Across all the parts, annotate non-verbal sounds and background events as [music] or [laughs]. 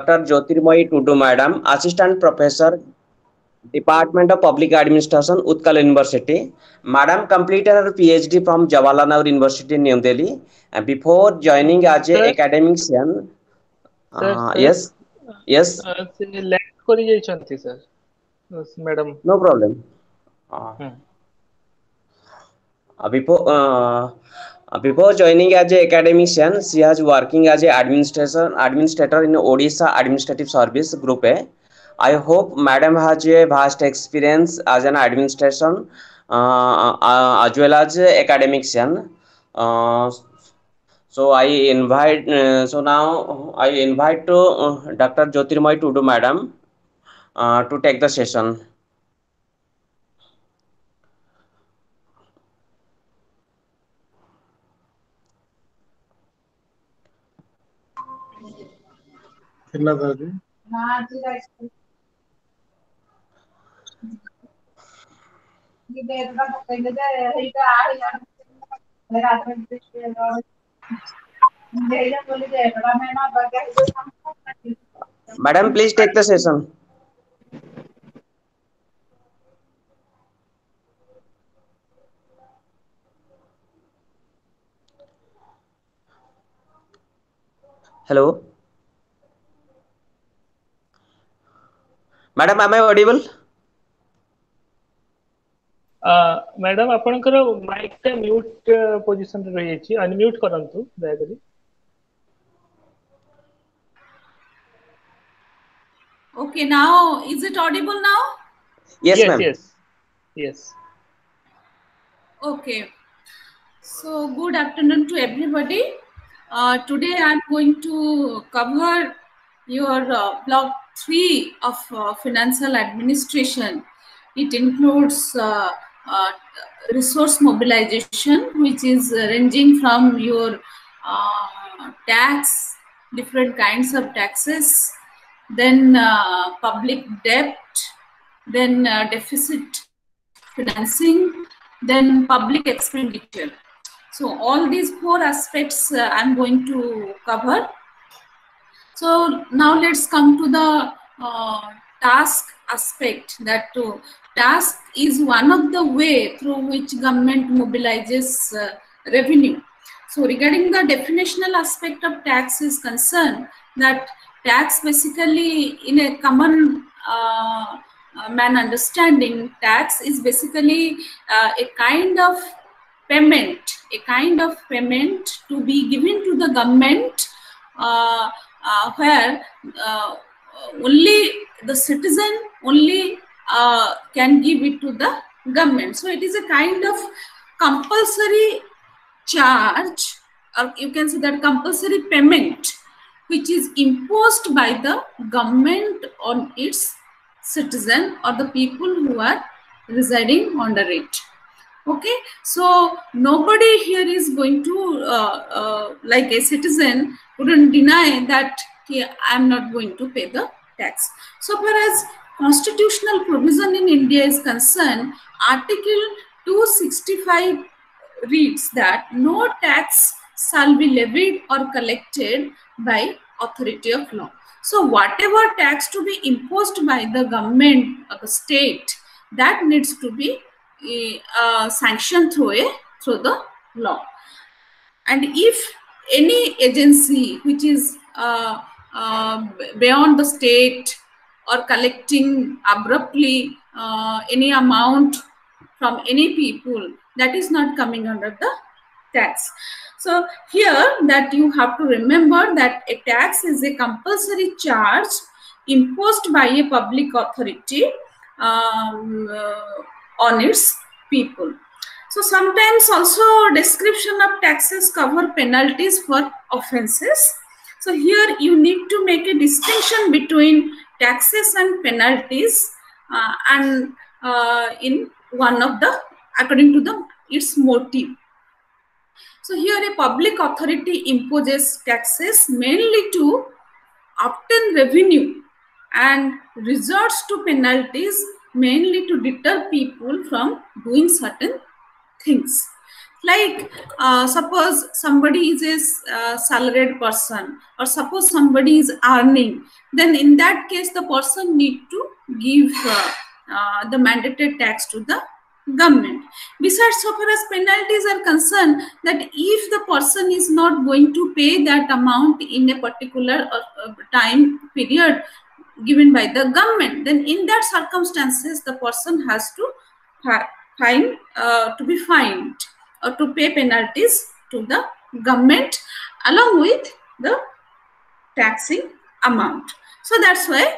Doctor Jyotirmayee Tudu madam assistant professor department of public administration Utkal university madam completed her phd from jawaharlal nehru university new delhi and before joining as a academician uh, yes yes land করে যাইছন্তি sir madam no problem before Uh, Uh, before uh, uh, joining as a academician, she has working as a administrator administrator in Odisha Administrative Service Group A. I hope Madam has a vast experience as an administration uh, uh, as well as academician. Uh, so I invite uh, so now I invite to uh, Dr. Jyotirmoy Tudu Madam uh, to take the session. Madam please take the session hello madam ଆମେ audible madam ଆପଣଙ୍କର ମାଇକଟା mute ପୋଜିସନରେ ରହିଯାଇଛି unmute କରନ୍ତୁ ଦୟାକରି Okay, now is it audible now? Yes, yes, yes, yes. Okay. So good afternoon to everybody. Uh, today I'm going to cover your uh, block 3 of uh, financial administration. It includes uh, uh, resource mobilization, which is ranging from your uh, tax, different kinds of taxes, then uh, public debt, then uh, deficit financing, then public expenditure. So all these four aspects I'm going to cover so now let's come to the uh, tax aspect that uh, tax is one of the way through which government mobilizes uh, revenue. So regarding the definitional aspect of tax is concerned that tax basically in a common uh, uh, man understanding tax is basically uh, a kind of payment a kind of payment to be given to the government uh, uh, where uh, only the citizen only uh, can give it to the government. So it is a kind of compulsory charge or you can say that compulsory payment which is imposed by the government on its citizen or the people who are residing under it okay? So nobody here is going to uh, uh, like a citizen wouldn't deny that "Okay, i'm not going to pay the tax. So far as constitutional provision in india is concerned article 265 reads that no tax shall be levied or collected by authority of law. So whatever tax to be imposed by the government or the state that needs to be uh, sanctioned through a through the law. And if any agency which is uh, uh, beyond the state or collecting abruptly uh, any amount from any people that is not coming under the tax. So here that you have to remember that a tax is a compulsory charge imposed by a public authority um, uh, on its people. So sometimes also description of taxes cover penalties for offenses. So here you need to make a distinction between taxes and penalties uh, and uh, in one of the according to the its motive. So here a public authority imposes taxes mainly to obtain revenue and resorts to penalties mainly to deter people from doing certain things. like uh, suppose somebody is a uh, salaried person or suppose somebody is earning then in that case the person need to give uh, uh, the mandated tax to the government besides so far as penalties are concerned that if the person is not going to pay that amount in a particular uh, time period given by the government then in that circumstances the person has to fine uh, to be fined or to pay penalties to the government along with the taxing amount. So that's why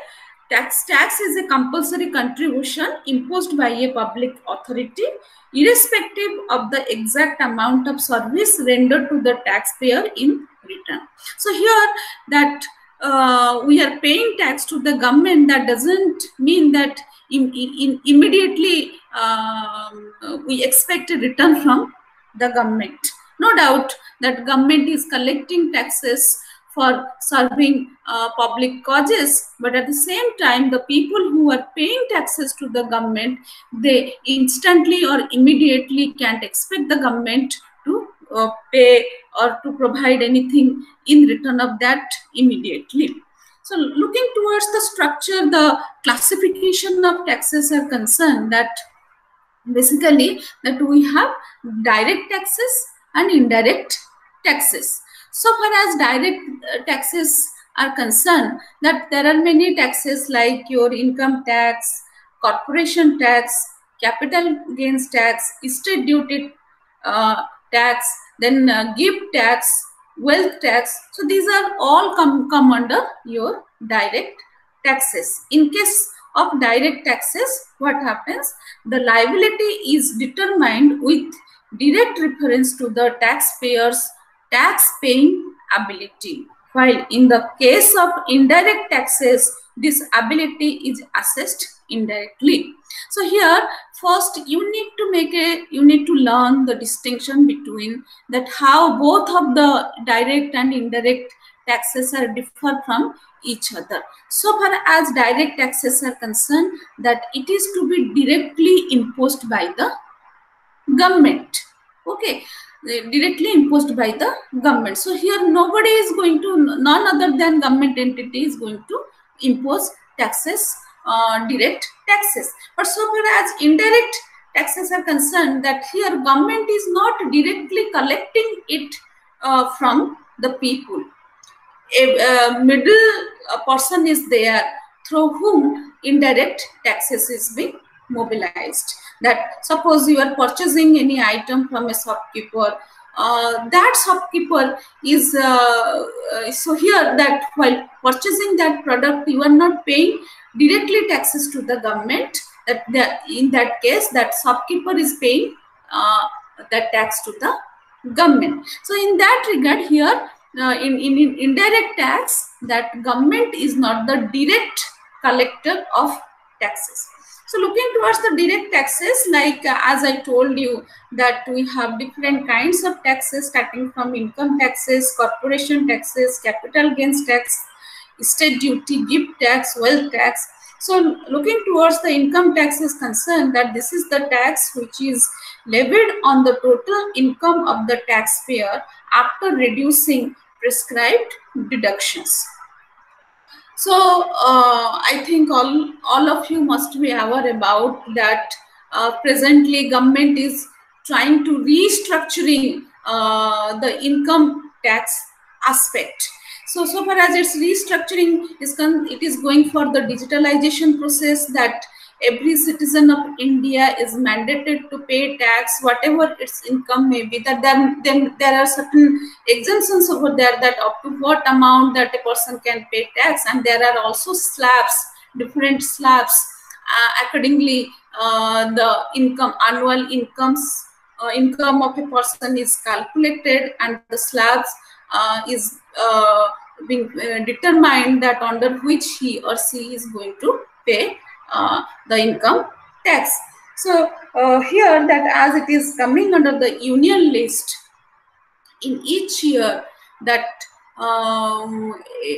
tax tax is a compulsory contribution imposed by a public authority irrespective of the exact amount of service rendered to the taxpayer in return. So here that uh, we are paying tax to the government, that doesn't mean that in, in, immediately um, we expect a return from the government. No doubt that government is collecting taxes for serving uh, public causes, but at the same time, the people who are paying taxes to the government, they instantly or immediately can't expect the government uh, pay or to provide anything in return of that immediately. So looking towards the structure, the classification of taxes are concerned that basically that we have direct taxes and indirect taxes. So far as direct uh, taxes are concerned, that there are many taxes like your income tax, corporation tax, capital gains tax, estate duty uh, tax, then uh, gift tax, wealth tax. So these are all come, come under your direct taxes. In case of direct taxes, what happens? The liability is determined with direct reference to the taxpayer's tax paying ability. While in the case of indirect taxes, this ability is assessed indirectly. So here, first you need to make a, you need to learn the distinction between that how both of the direct and indirect taxes are differ from each other. So far as direct taxes are concerned, that it is to be directly imposed by the government. Okay, directly imposed by the government. So here nobody is going to, none other than government entity is going to impose taxes, uh, direct taxes. But so far as indirect taxes are concerned, that here government is not directly collecting it uh, from the people. A, a middle a person is there through whom indirect taxes is being mobilized. That suppose you are purchasing any item from a shopkeeper, uh, that shopkeeper is uh, uh, so here that while purchasing that product you are not paying directly taxes to the government. That, in that case that shopkeeper is paying uh, that tax to the government. So in that regard here uh, in, in, in indirect tax that government is not the direct collector of taxes so looking towards the direct taxes, like uh, as I told you that we have different kinds of taxes starting from income taxes, corporation taxes, capital gains tax, estate duty, gift tax, wealth tax. So looking towards the income tax is concerned that this is the tax which is levied on the total income of the taxpayer after reducing prescribed deductions. So uh, I think all, all of you must be aware about that uh, presently government is trying to restructuring uh, the income tax aspect. So, so far as its restructuring is it is going for the digitalization process that every citizen of India is mandated to pay tax, whatever its income may be. That then, then there are certain exemptions over there that up to what amount that a person can pay tax, and there are also slabs, different slabs. Uh, accordingly, uh, the income, annual incomes, uh, income of a person is calculated, and the slabs uh, is uh, being uh, determined that under which he or she is going to pay uh, the income tax. So uh, here that as it is coming under the union list in each year that um,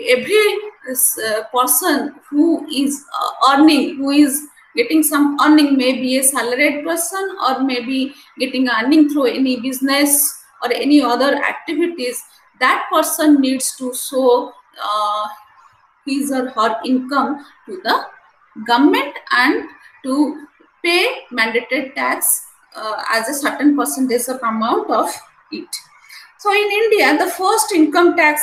every uh, person who is uh, earning, who is getting some earning, maybe a salaried person or maybe getting earning through any business or any other activities, that person needs to show uh, his or her income to the government and to pay mandated tax uh, as a certain percentage of amount of it. So in India, the first income tax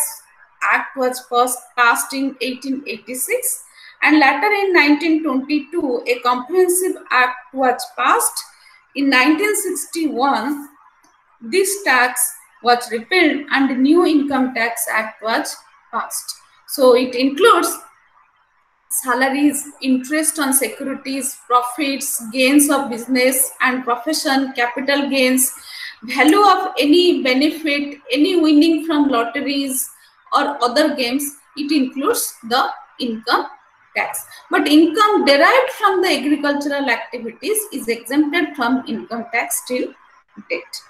act was first passed in 1886 and later in 1922 a comprehensive act was passed. In 1961, this tax was repealed and new income tax act was passed. So it includes salaries, interest on securities, profits, gains of business and profession, capital gains, value of any benefit, any winning from lotteries or other games, it includes the income tax. But income derived from the agricultural activities is exempted from income tax till date.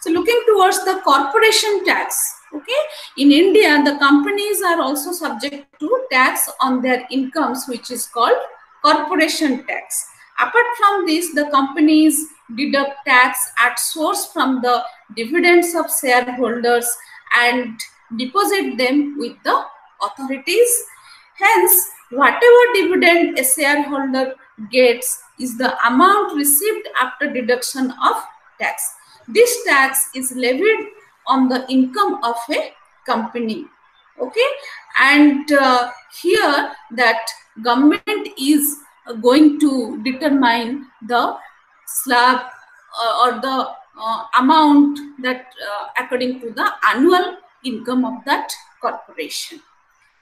So looking towards the corporation tax, okay, in India, the companies are also subject to tax on their incomes, which is called corporation tax. Apart from this, the companies deduct tax at source from the dividends of shareholders and deposit them with the authorities. Hence, whatever dividend a shareholder gets is the amount received after deduction of tax. This tax is levied on the income of a company. Okay, and uh, here that government is going to determine the slab uh, or the uh, amount that uh, according to the annual income of that corporation.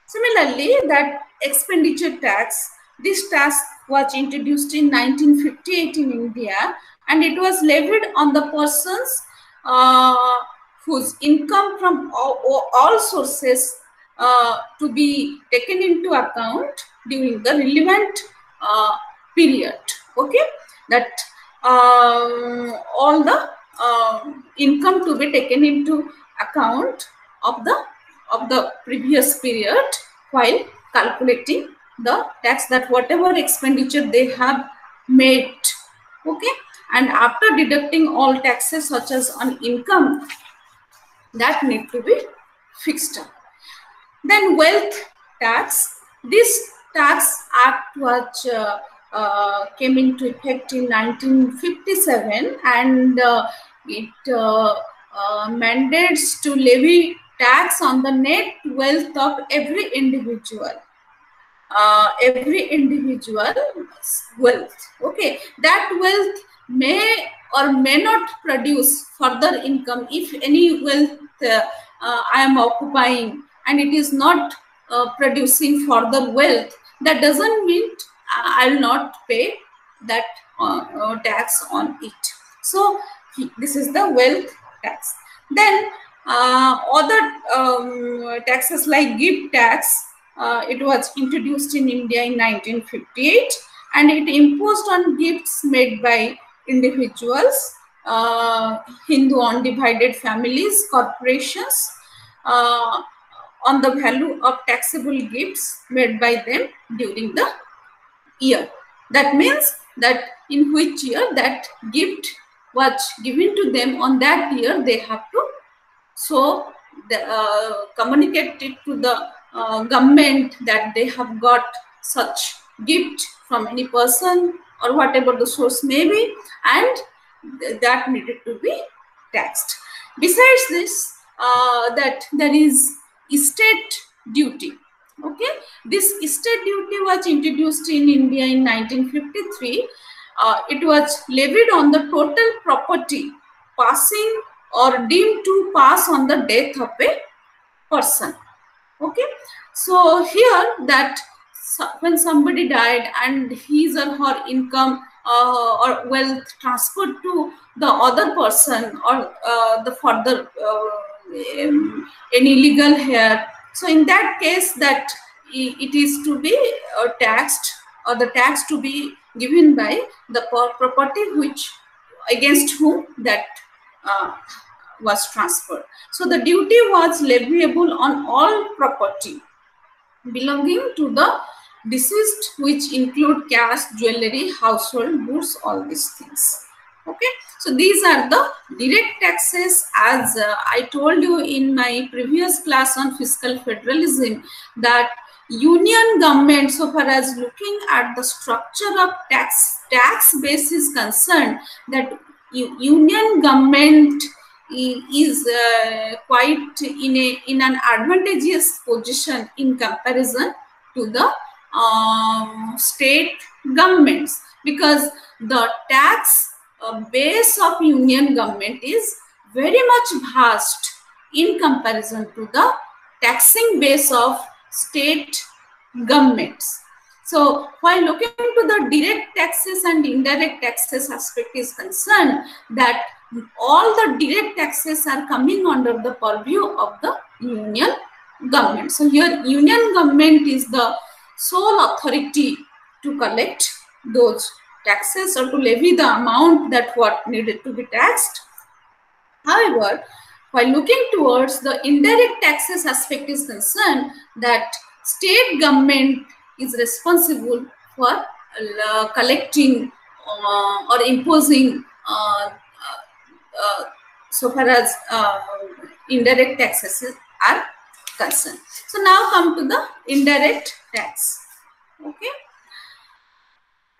Similarly, that expenditure tax, this tax was introduced in 1958 in India and it was levied on the persons uh, whose income from all, all sources uh, to be taken into account during the relevant uh, period. Okay, that um, all the um, income to be taken into account of the of the previous period while calculating the tax that whatever expenditure they have made. Okay? And after deducting all taxes such as on income that need to be fixed. Up then wealth tax. This tax act was uh, uh, came into effect in 1957 and uh, it uh, uh, mandates to levy tax on the net wealth of every individual. Uh, every individual wealth. Okay. That wealth may or may not produce further income if any wealth i am occupying and it is not uh, producing further wealth that doesn't mean i'll not pay that uh, uh, tax on it. So this is the wealth tax. Then uh, other um, taxes like gift tax, uh, it was introduced in India in 1958 and it imposed on gifts made by individuals, uh, Hindu undivided families, corporations, uh, on the value of taxable gifts made by them during the year. That means that in which year that gift was given to them on that year, they have to so the, uh, communicate it to the uh, government that they have got such gift from any person or whatever the source may be and that needed to be taxed. Besides this uh, that there is estate duty okay? This estate duty was introduced in india in 1953 uh, it was levied on the total property passing or deemed to pass on the death of a person. Okay, so here that when somebody died and his or her income uh, or wealth transferred to the other person or uh, the further uh, um, any legal heir. So in that case, that it is to be uh, taxed or the tax to be given by the property which against whom that uh, was transferred. So the duty was leviable on all property belonging to the deceased, which include cash, jewelry, household goods, all these things. Okay, so these are the direct taxes. As uh, I told you in my previous class on fiscal federalism, that union government, so far as looking at the structure of tax tax base is concerned, that union government is uh, quite in a in an advantageous position in comparison to the um, state governments because the tax uh, base of union government is very much vast in comparison to the taxing base of state governments. So while looking into the direct taxes and indirect taxes aspect is concerned, that all the direct taxes are coming under the purview of the union government. So here union government is the sole authority to collect those taxes or to levy the amount that what needed to be taxed. However, while looking towards the indirect taxes aspect is concerned that state government is responsible for uh, collecting uh, or imposing uh, uh so far as uh, indirect taxes are concerned. So now come to the indirect tax. Okay.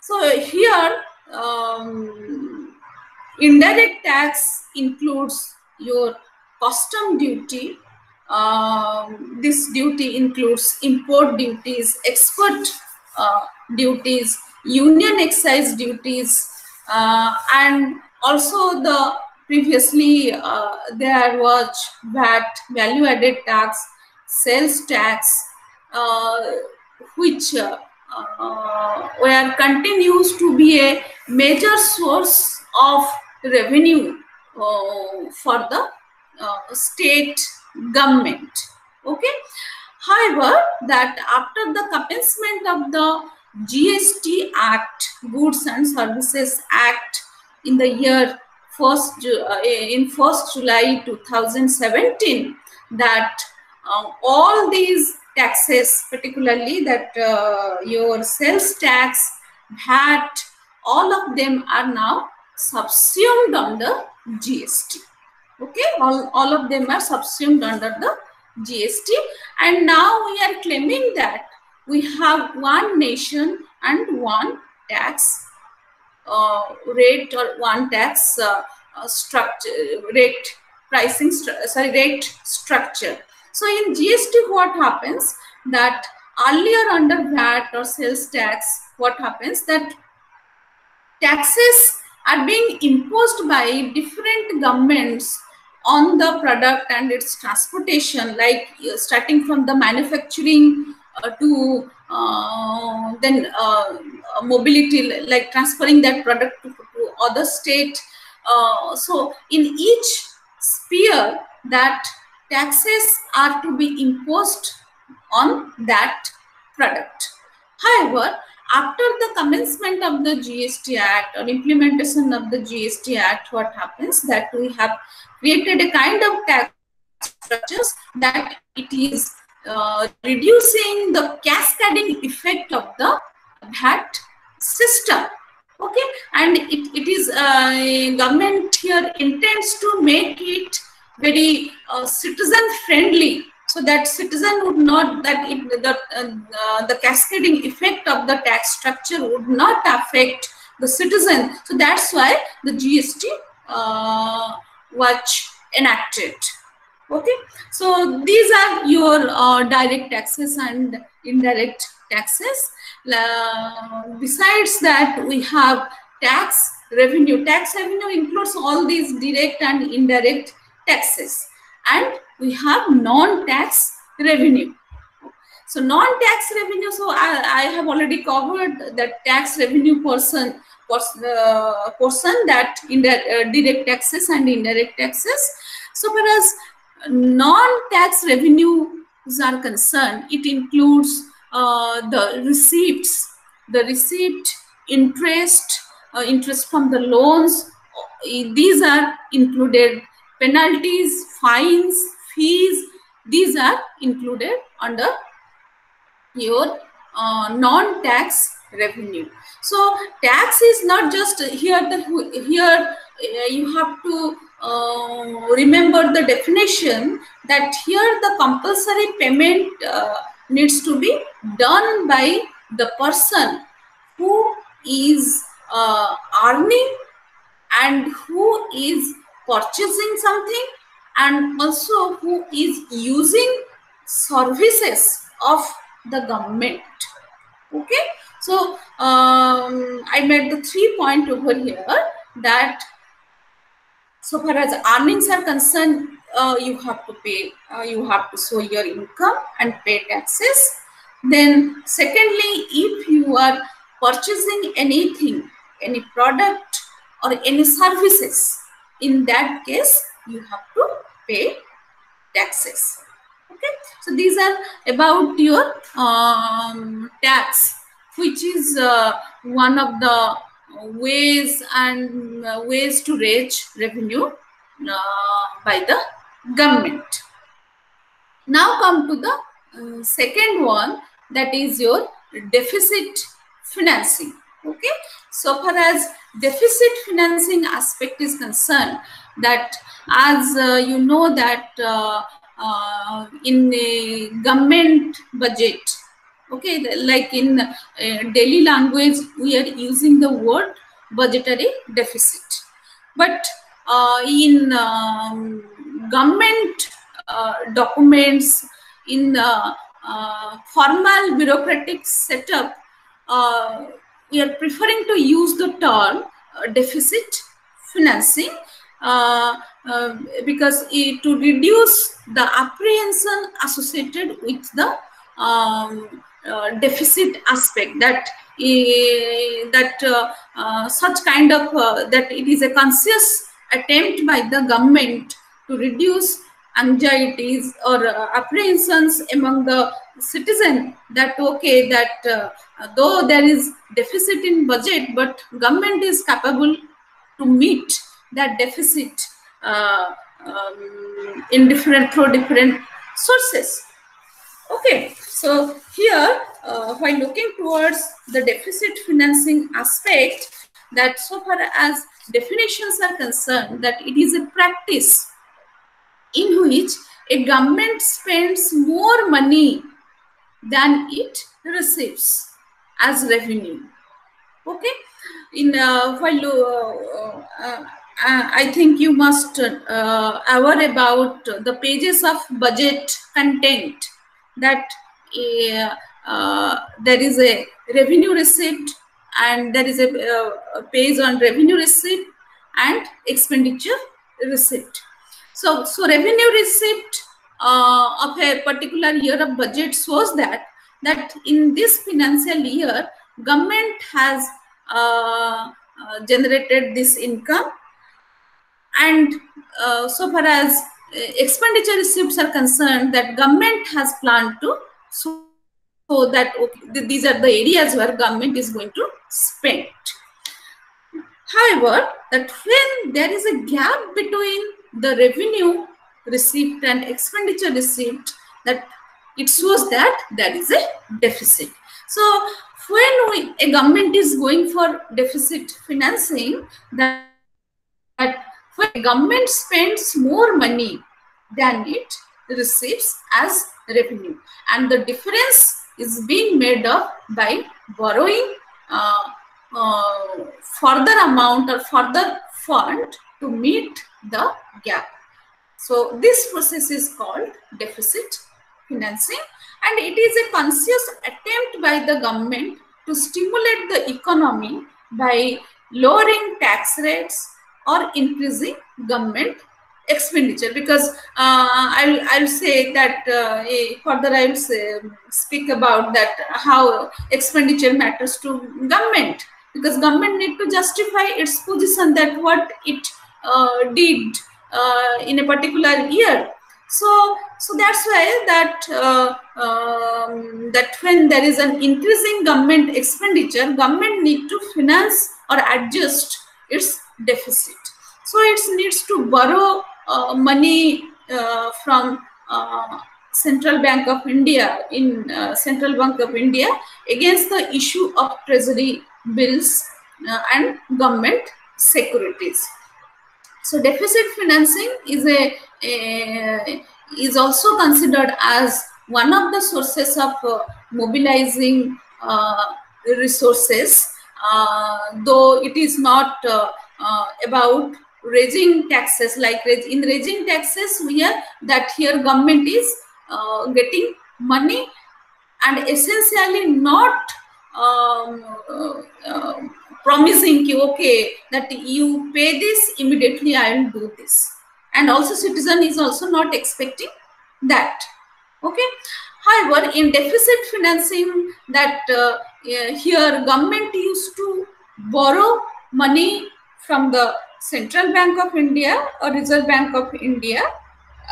So here um, indirect tax includes your custom duty. Um, this duty includes import duties, export uh, duties, union excise duties, uh, and also the previously uh, there was VAT, value added tax, sales tax, uh, which uh, uh, where continues to be a major source of revenue for the state government. Okay. However, that after the commencement of the GST Act, Goods and Services Act, in the year first in first July 2017, that um, all these taxes, particularly that uh, your sales tax, VAT, all of them are now subsumed under GST. Okay, all, all of them are subsumed under the GST. And now we are claiming that we have one nation and one tax uh, rate or one tax uh, uh, structure, rate pricing, sorry, rate structure. So in GST, what happens that earlier under VAT or sales tax, what happens that taxes are being imposed by different governments on the product and its transportation, like uh, starting from the manufacturing uh, to uh, then uh, mobility, like transferring that product to, to other state. Uh, so in each sphere that taxes are to be imposed on that product. However, after the commencement of the GST Act or implementation of the GST Act, what happens that we have created a kind of tax structures that it is uh, reducing the cascading effect of the VAT system. Okay, and it, it is uh, government here intends to make it very uh, citizen friendly. So that citizen would not that it, the, uh, the cascading effect of the tax structure would not affect the citizen. So that's why the gst uh, was enacted. Okay? So these are your uh, direct taxes and indirect taxes. Uh, besides that we have tax revenue. Tax revenue includes all these direct and indirect taxes. And we have non-tax revenue. So non-tax revenue so I, I, have already covered the tax revenue person, uh, portion that in the uh, direct taxes and indirect taxes. So far as non-tax revenues are concerned it includes uh, the receipts the receipt interest uh, interest from the loans. These are included penalties, fines, fees, these are included under your uh, non-tax revenue. So tax is not just here. The here uh, you have to uh, remember the definition that here the compulsory payment uh, needs to be done by the person who is uh, earning and who is purchasing something and also who is using services of the government. Okay? So um, i made the three point over here that so far as earnings are concerned uh, you have to pay uh, you have to show your income and pay taxes. Then secondly if you are purchasing anything any product or any services in that case you have to pay taxes. Okay? So these are about your um, tax which is uh, one of the ways and uh, ways to raise revenue uh, by the government. Now come to the uh, second one that is your deficit financing. Okay? So far as deficit financing aspect is concerned that as uh, you know that uh, uh, in the government budget okay like in uh, daily language we are using the word budgetary deficit. But uh, in um, government documents in the formal bureaucratic setup we are preferring to use the term deficit financing uh, uh, because it, to reduce the apprehension associated with the um, uh, deficit aspect that that such kind of that it is a conscious attempt by the government to reduce anxieties or uh, apprehensions among the citizen that okay that uh, though there is deficit in budget but government is capable to meet that deficit uh, um, in different through different sources. Okay so here uh, while looking towards the deficit financing aspect that so far as definitions are concerned that it is a practice in which a government spends more money than it receives as revenue okay in uh, while uh, uh, I think you must uh, aware about the pages of budget content that uh, uh, there is a revenue receipt and there is a, a page on revenue receipt and expenditure receipt. So, so revenue receipt uh, of a particular year of budget shows that that in this financial year, government has uh, uh, generated this income. And uh, so far as uh, expenditure receipts are concerned that government has planned to so, so that okay, these are the areas where government is going to spend. However that when there is a gap between the revenue receipt and expenditure receipt that it shows that there is a deficit. So when we, a government is going for deficit financing that, that when government spends more money than it receives as revenue and the difference is being made up by borrowing uh, uh, further amount or further fund to meet the gap so this process is called deficit financing and it is a conscious attempt by the government to stimulate the economy by lowering tax rates or increasing government expenditure. Because uh, I'll, I'll say that uh, further I'll speak about that how expenditure matters to government. Because government need to justify its position that what it uh, did in a particular year so so that's why that uh, um, that when there is an increasing government expenditure government need to finance or adjust its deficit so it needs to borrow uh, money uh, from uh, Central Bank of India in uh, Central Bank of India against the issue of treasury bills uh, and government securities. So deficit financing is a, a, is also considered as one of the sources of uh, mobilizing uh, resources, uh, though it is not uh, uh, about raising taxes. Like in raising taxes, we are that here government is getting money and essentially not um, promising you okay that you pay this immediately i will do this. And also citizen is also not expecting that. Okay? However in deficit financing that uh, here government used to borrow money from the central bank of india or reserve bank of india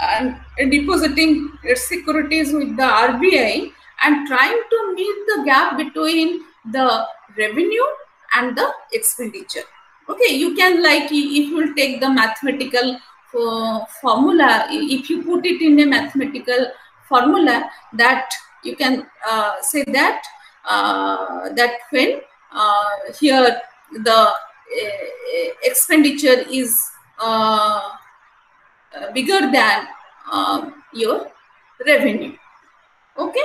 and depositing securities with the rbi and trying to meet the gap between the revenue and the expenditure. Okay you can like if you take the mathematical uh, formula if you put it in a mathematical formula that you can uh, say that uh, that when uh, here the uh, expenditure is uh, bigger than your revenue. Okay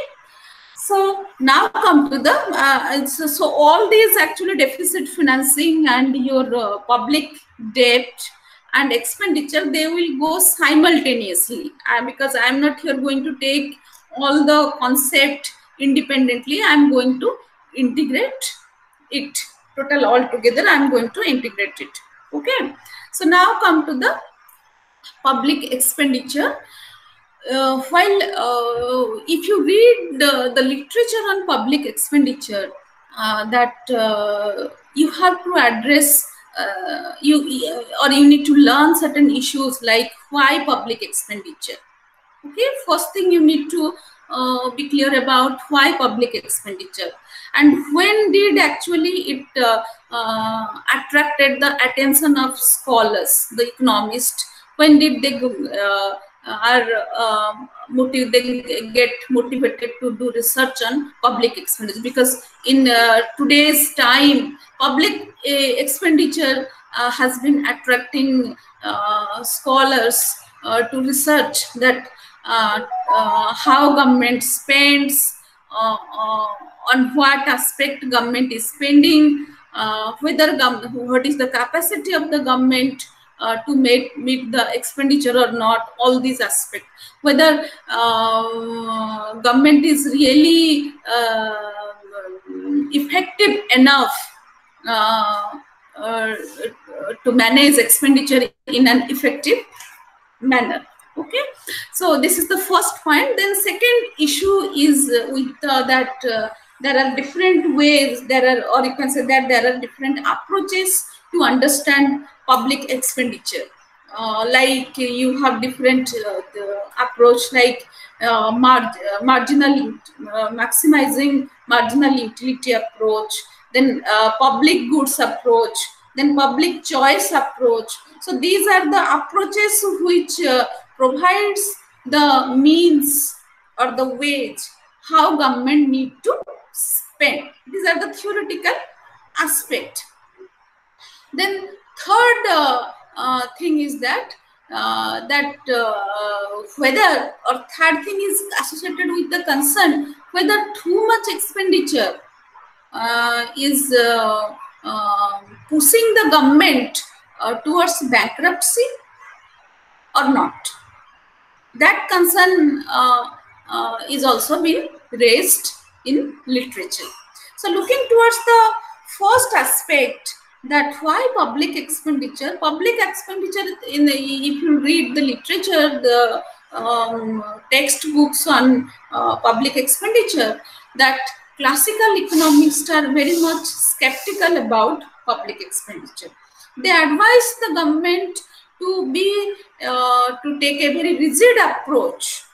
so now come to the, uh, so, so, all these actually deficit financing and your uh, public debt and expenditure, they will go simultaneously uh, because I'm not here going to take all the concept independently. I'm going to integrate it total all together. I'm going to integrate it. Okay. So now come to the public expenditure uh, while uh, if you read the, the literature on public expenditure, uh, that uh, you have to address uh, you or you need to learn certain issues like why public expenditure. Okay, first thing you need to uh, be clear about why public expenditure and when did actually it attracted the attention of scholars, the economists. When did they are um, they get motivated to do research on public expenditure because in uh, today's time public uh, expenditure uh, has been attracting uh, scholars uh, to research that uh, how government spends on what aspect government is spending whether what is the capacity of the government uh, to make meet the expenditure or not all these aspects. Whether uh, government is really uh, effective enough uh, uh, to manage expenditure in an effective manner. Okay? So this is the first point. Then second issue is with uh, that there are different ways there are or you can say that there are different approaches to understand public expenditure. Uh, like you have different uh, approach like uh, mar uh, marginal uh, maximizing marginal utility approach then uh, public goods approach then public choice approach. So these are the approaches which provides the means or the wage how government need to spend. These are the theoretical aspect then third uh, uh, thing is that uh, that uh, whether or third thing is associated with the concern whether too much expenditure uh, is uh, pushing the government towards bankruptcy or not. That concern is also being raised in literature. So looking towards the first aspect that why public expenditure public expenditure in the, if you read the literature the um, textbooks on uh, public expenditure that classical economists are very much skeptical about public expenditure. They advise the government to be uh, to take a very rigid approach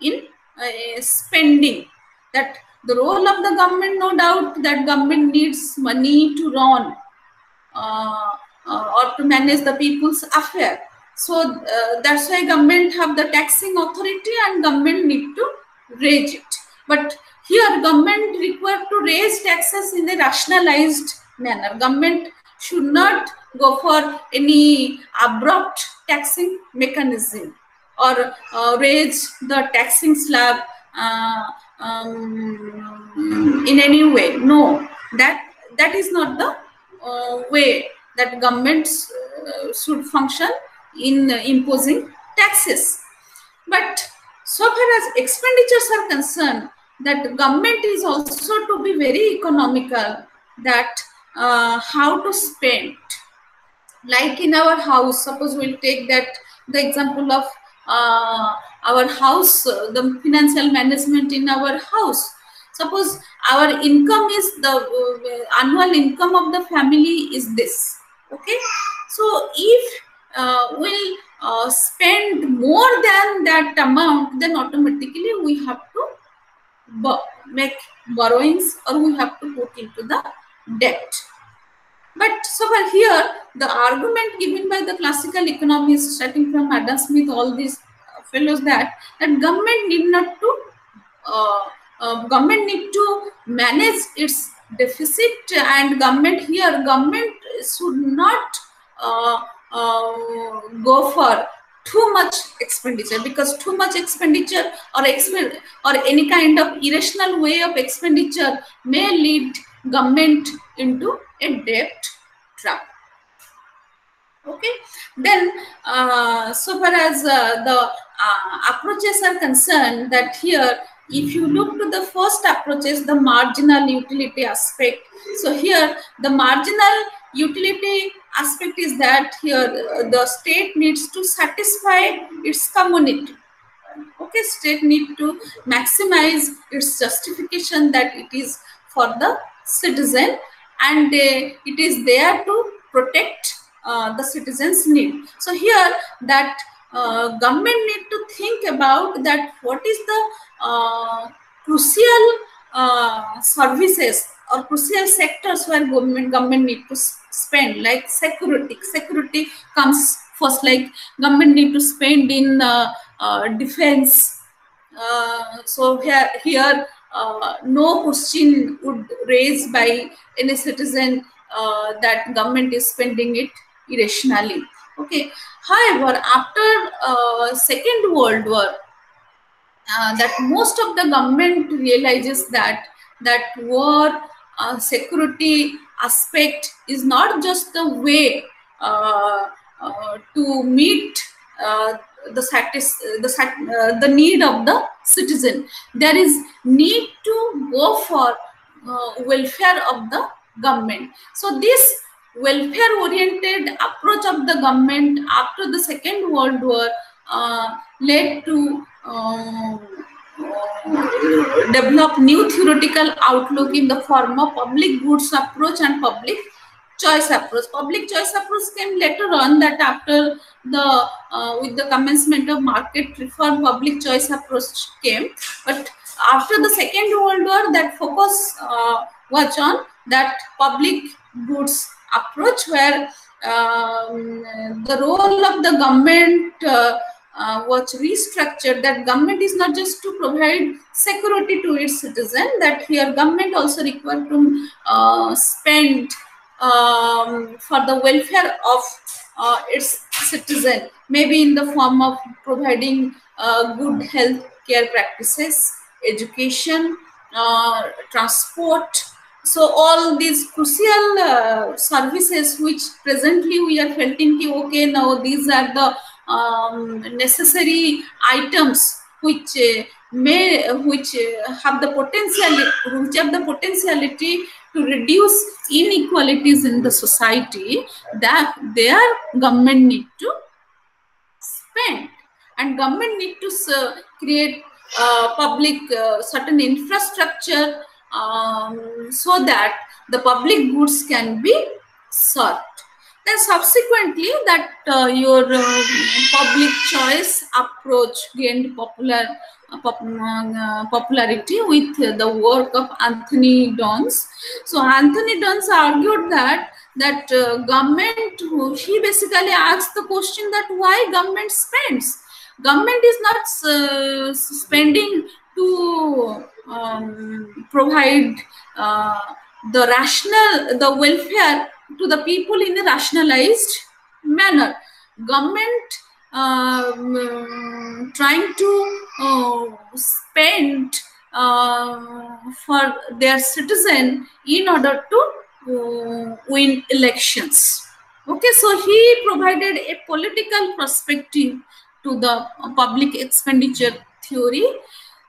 in uh, spending. That the role of the government no doubt that government needs money to run or to manage the people's affair. so uh, that's why government have the taxing authority and government need to raise it. But here government required to raise taxes in a rationalized manner. Government should not go for any abrupt taxing mechanism or uh, raise the taxing slab uh, um, in any way. No that that is not the uh, way that governments uh, should function in imposing taxes. But so far as expenditures are concerned, that government is also to be very economical that uh, how to spend. Like in our house, suppose we'll take that the example of uh, our house, uh, the financial management in our house. Suppose our income is the uh, annual income of the family is this. Okay, so if uh, will uh, spend more than that amount, then automatically we have to make borrowings or we have to put into the debt. But so far here, the argument given by the classical economists, starting from Adam Smith, all these fellows, that that government need not to uh, uh, government need to manage its deficit, and government here government should not uh, uh, go for too much expenditure because too much expenditure or exp or any kind of irrational way of expenditure may lead government into a debt trap. Okay? Then uh, so far as uh, the uh, approaches are concerned that here if you look to the first approaches the marginal utility aspect. So here the marginal utility aspect is that here uh, the state needs to satisfy its community. Okay state need to maximize its justification that it is for the citizen and uh, it is there to protect uh, the citizens need. So here that uh, government need to think about that what is the uh, crucial uh, services or crucial sectors where government government need to spend like security. Security comes first like government need to spend in uh, uh, defense. Uh, so here here no question would raise by any citizen that government is spending it irrationally okay. However after uh, second world war that most of the government realizes that that war uh, security aspect is not just the way uh, uh, to meet the satis- the sat- the need of the citizen. There is need to go for welfare of the government. So this welfare oriented approach of the government after the second world war uh, led to um, develop new theoretical outlook in the form of public goods approach and public choice approach. Public choice approach came later on that after the uh, with the commencement of market reform, public choice approach came. But after the Second World War, that focus uh, was on that public goods approach, where um, the role of the government uh, uh, was restructured that government is not just to provide security to its citizen that here government also required to uh, spend um, for the welfare of uh, its citizen maybe in the form of providing uh, good health care practices education uh, transport so all these crucial uh, services which presently we are felting okay now these are the um, necessary items which uh, may which uh, have the potential which have the potentiality to reduce inequalities in the society that their government need to spend. And government need to uh, create uh, public uh, certain infrastructure um, so that the public goods can be served then subsequently that uh, your uh, public choice approach gained popular uh, uh, popularity with the work of Anthony Downs. So Anthony Downs argued that that uh, government he basically asked the question that why government spends government is not uh, spending to um, provide uh, the rational the welfare to the people in a rationalized manner government um, trying to uh, spend uh, for their citizen in order to uh, win elections. Okay, so he provided a political perspective to the public expenditure theory.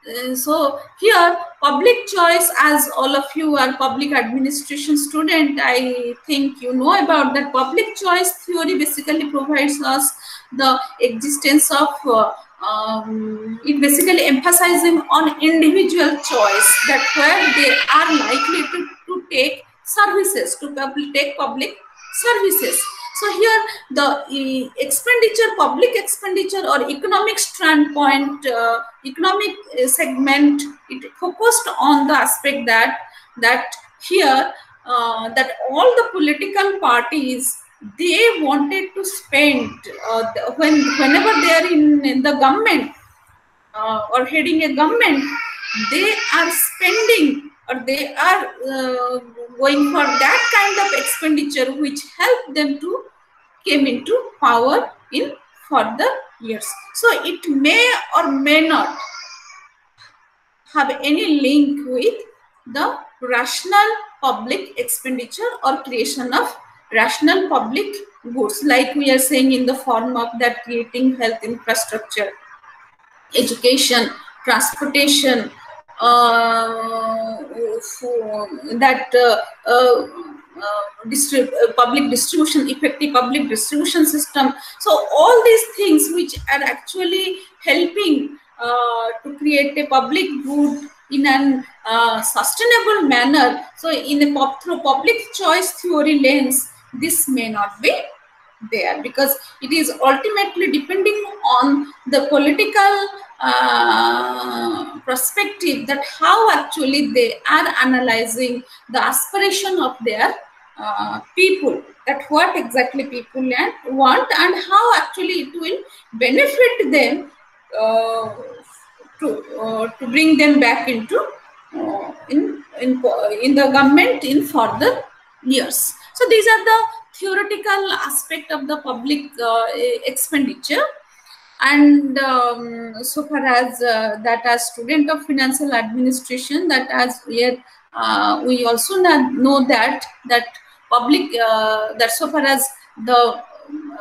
Uh, so here, public choice, as all of you are public administration student, I think you know about that public choice theory basically provides us the existence of uh, um, it basically emphasizing on individual choice that where they are likely to, to take services to public, take public services so here the expenditure public expenditure or economic standpoint uh, economic uh, segment it focused on the aspect that that here uh, that all the political parties they wanted to spend uh, when whenever they are in, in the government uh, or heading a government they are spending or they are uh, going for that kind of expenditure which help them to came into power in further years. So it may or may not have any link with the rational public expenditure or creation of rational public goods. Like we are saying in the form of that creating health infrastructure education transportation that uh, uh, distrib public distribution effective public distribution system so all these things which are actually helping to create a public good in an uh, sustainable manner. So, in a pop, through public choice theory lens, this may not be there because it is ultimately depending on the political uh, perspective that how actually they are analyzing the aspiration of their uh, people that what exactly people want and how actually it will benefit them uh, to uh, to bring them back into uh, in in in the government in further years so these are the theoretical aspect of the public uh, expenditure. And um, so far as uh, that as student of financial administration that as we uh, we also know that that public uh, that so far as the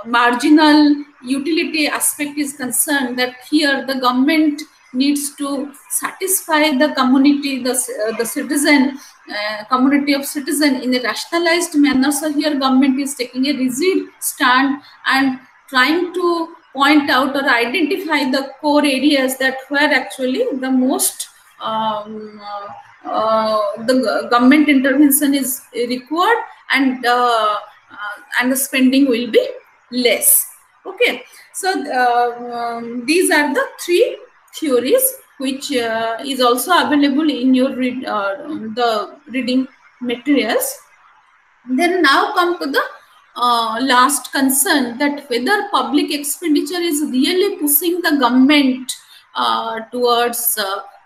marginal utility aspect is concerned that here the government needs to satisfy the community the, uh, the citizen uh, community of citizen in a rationalized manner. So here government is taking a rigid stand and trying to point out or identify the core areas that were actually the most um, uh, uh, the government intervention is required and uh, and the spending will be less. Okay. So um, these are the three theories which uh, is also available in your read, uh, the reading materials. Then now come to the uh, last concern that whether public expenditure is really pushing the government towards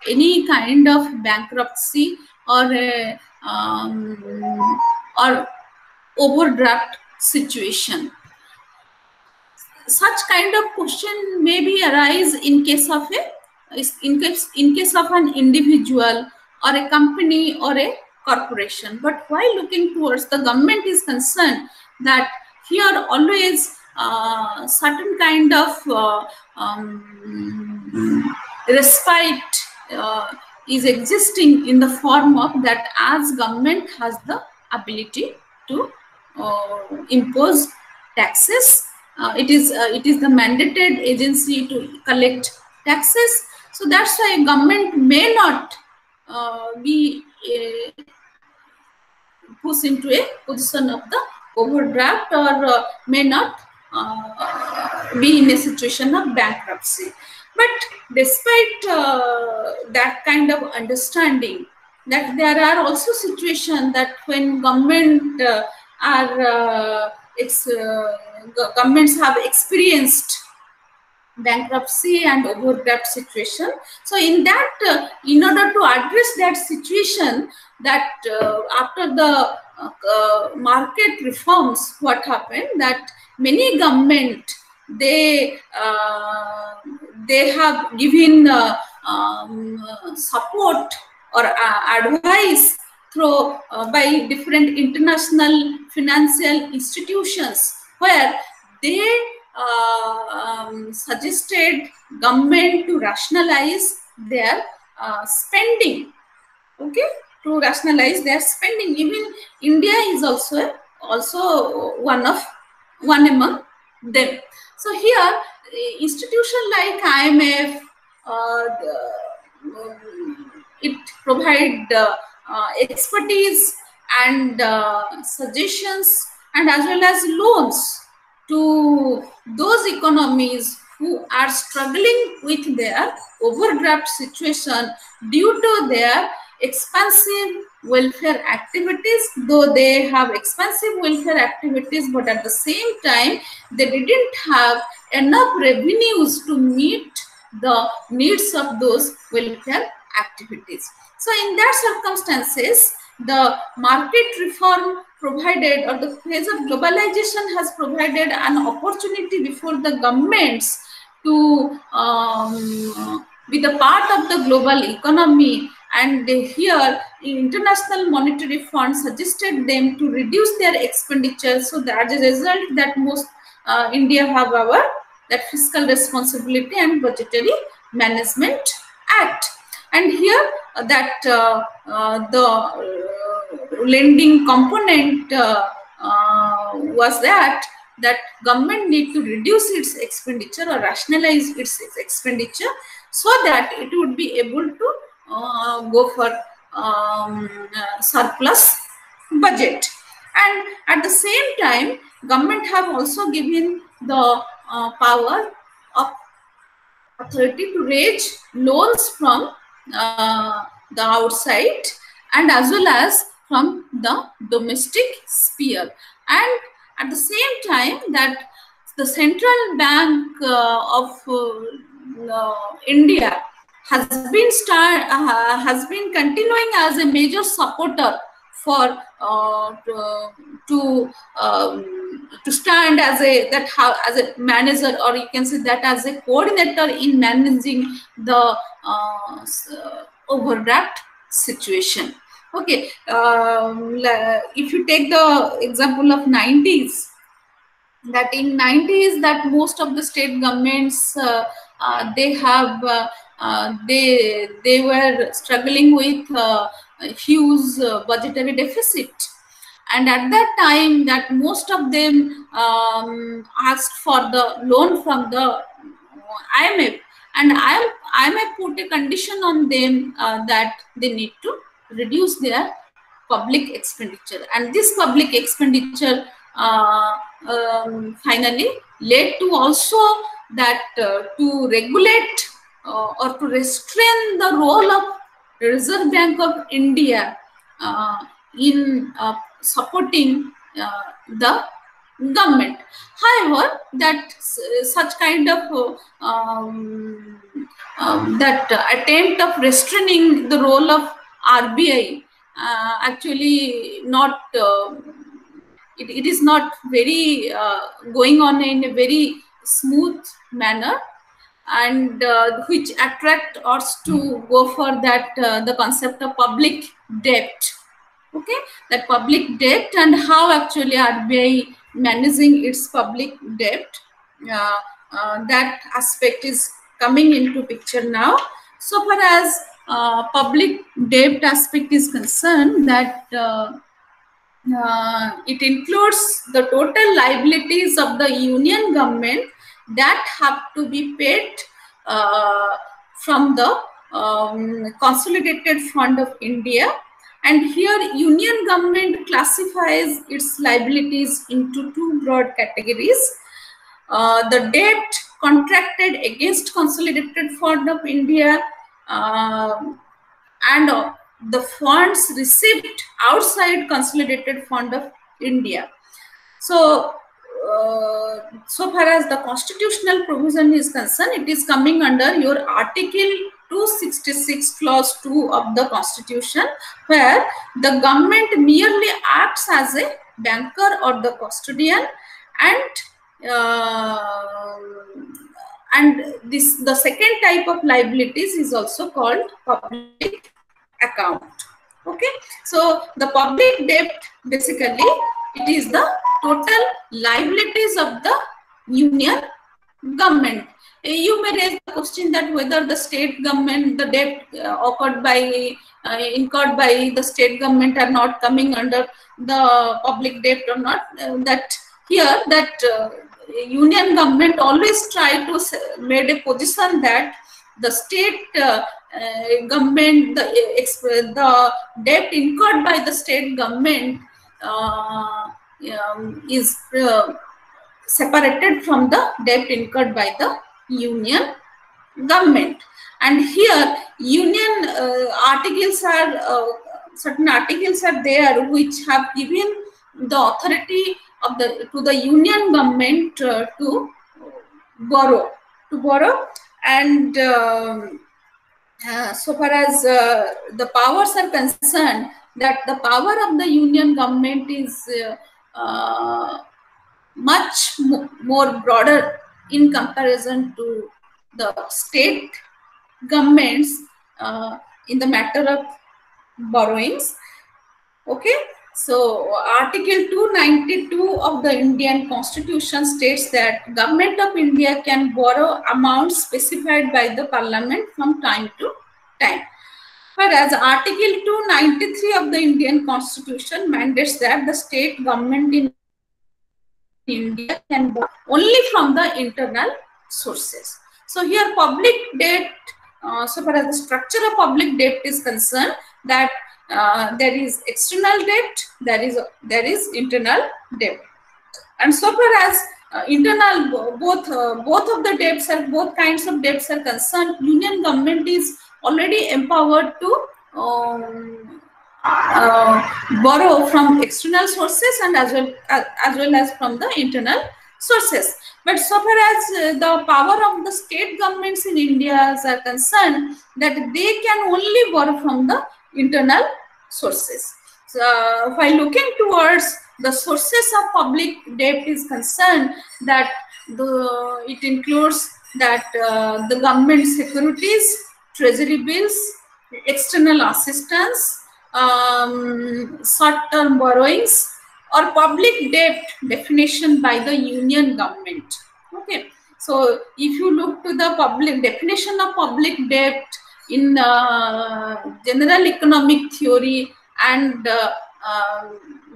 any kind of bankruptcy or a, um, or overdraft situation. Such kind of question may be arise in case of a in case in case of an individual or a company or a corporation. But while looking towards the government is concerned that here always uh, certain kind of uh, um, respite uh, is existing in the form of that as government has the ability to uh, impose taxes uh, it is uh, it is the mandated agency to collect taxes so that's why government may not uh, be uh, pushed into a position of the overdraft or uh, may not uh, be in a situation of bankruptcy. But despite uh, that kind of understanding, that there are also situations that when government uh, are governments have experienced bankruptcy and overdraft situation. So in that uh, in order to address that situation that uh, after the uh, market reforms what happened? That many government they uh, they have given uh, um, support or uh, advice through by different international financial institutions where they um, suggested government to rationalize their uh, spending. Okay? To rationalize their spending. Even india is also also one of one among them. So here institution like imf uh, the- it provide uh, uh, expertise and uh, suggestions and as well as loans to those economies who are struggling with their overdraft situation due to their expensive welfare activities though they have expensive welfare activities but at the same time they didn't have enough revenues to meet the needs of those welfare activities. So in that circumstances the market reform provided or the phase of globalization has provided an opportunity before the governments to um, be the part of the global economy. And here international monetary fund suggested them to reduce their expenditure so that as a result that most uh, india have our that fiscal responsibility and budgetary management act. And here that uh, uh, the uh, lending component was that that government need to reduce its expenditure or rationalize its, its expenditure so that it would be able to uh, go for um, uh, surplus budget. And at the same time government have also given the uh, power of authority to raise loans from uh, the outside and as well as from the domestic sphere. And at the same time that the central bank uh, of uh, uh, india has been start uh, has been continuing as a major supporter for to, to um, to stand as a that how as a manager or you can say that as a coordinator in managing the uh, overdraft situation. Okay um, if you take the example of 90s that in 90s that most of the state governments uh, uh, they have uh, uh, they they were struggling with uh, huge uh, budgetary deficit and at that time that most of them um, asked for the loan from the imf and I, IMF put a condition on them uh, that they need to reduce their public expenditure. And this public expenditure uh, um, finally led to also that uh, to regulate uh, or to restrain the role of reserve bank of india uh, in uh, supporting uh, the government. However that such kind of uh, um, um, that attempt of restraining the role of rbi uh, actually not uh, it, it is not very uh, going on in a very smooth manner and uh, which attract us to go for that the concept of public debt okay? That public debt and how actually rbi managing its public debt. Uh, uh, that aspect is coming into picture now. So far as uh, public debt aspect is concerned that uh, uh, it includes the total liabilities of the union government that have to be paid uh, from the um, consolidated fund of india and here union government classifies its liabilities into two broad categories uh, the debt contracted against consolidated fund of india um, and uh, the funds received outside consolidated fund of India. So, uh, so far as the constitutional provision is concerned, it is coming under your Article 266 clause 2 of the constitution where the government merely acts as a banker or the custodian and uh, and this the second type of liabilities is also called public account. Okay? So the public debt basically it is the total liabilities of the union government you may raise the question that whether the state government, the debt uh, occurred by, uh, incurred by the state government are not coming under the public debt or not. Uh, that here, that uh, union government always try to made a position that the state uh, uh, government, the, the debt incurred by the state government um, is separated from the debt incurred by the union government. And here union uh, articles are uh, certain articles are there which have given the authority of the to the union government uh, to borrow to borrow. And um, uh, so far as uh, the powers are concerned that the power of the union government is uh, much more broader in comparison to the state governments uh, in the matter of borrowings. Okay, so Article 292 of the Indian Constitution states that Government of India can borrow amounts specified by the Parliament from time to time. Whereas Article 293 of the Indian Constitution mandates that the state government in India can borrow only from the internal sources. So here public debt, uh, so far as the structure of public debt is concerned, that uh, there is external debt, there is there is internal debt, and so far as uh, internal both uh, both of the debts are both kinds of debts are concerned, Union government is already empowered to um, uh, borrow from external sources and as well as, as well as from the internal sources. But so far as uh, the power of the state governments in India are concerned, that they can only borrow from the internal sources. So, uh, while looking towards the sources of public debt is concerned, that the it includes that uh, the government securities, treasury bills, external assistance, um, short-term borrowings, or public debt definition by the union government. Okay, so if you look to the public definition of public debt in uh, general economic theory and uh, uh,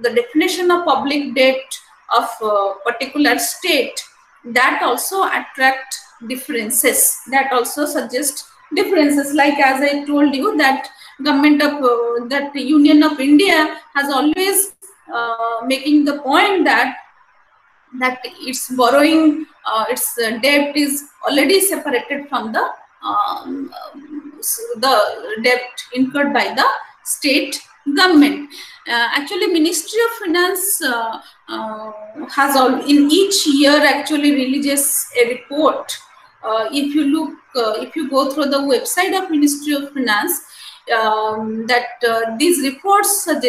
the definition of public debt of a particular state, that also attract differences. That also suggest differences. Like as I told you that government of uh, that Union of India has always uh, making the point that that its borrowing, uh, its debt is already separated from the um, the debt incurred by the state government. Uh, actually, Ministry of Finance uh, uh, has all in each year actually releases a report. if you look, if you go through the website of Ministry of Finance, um, that uh, these reports uh,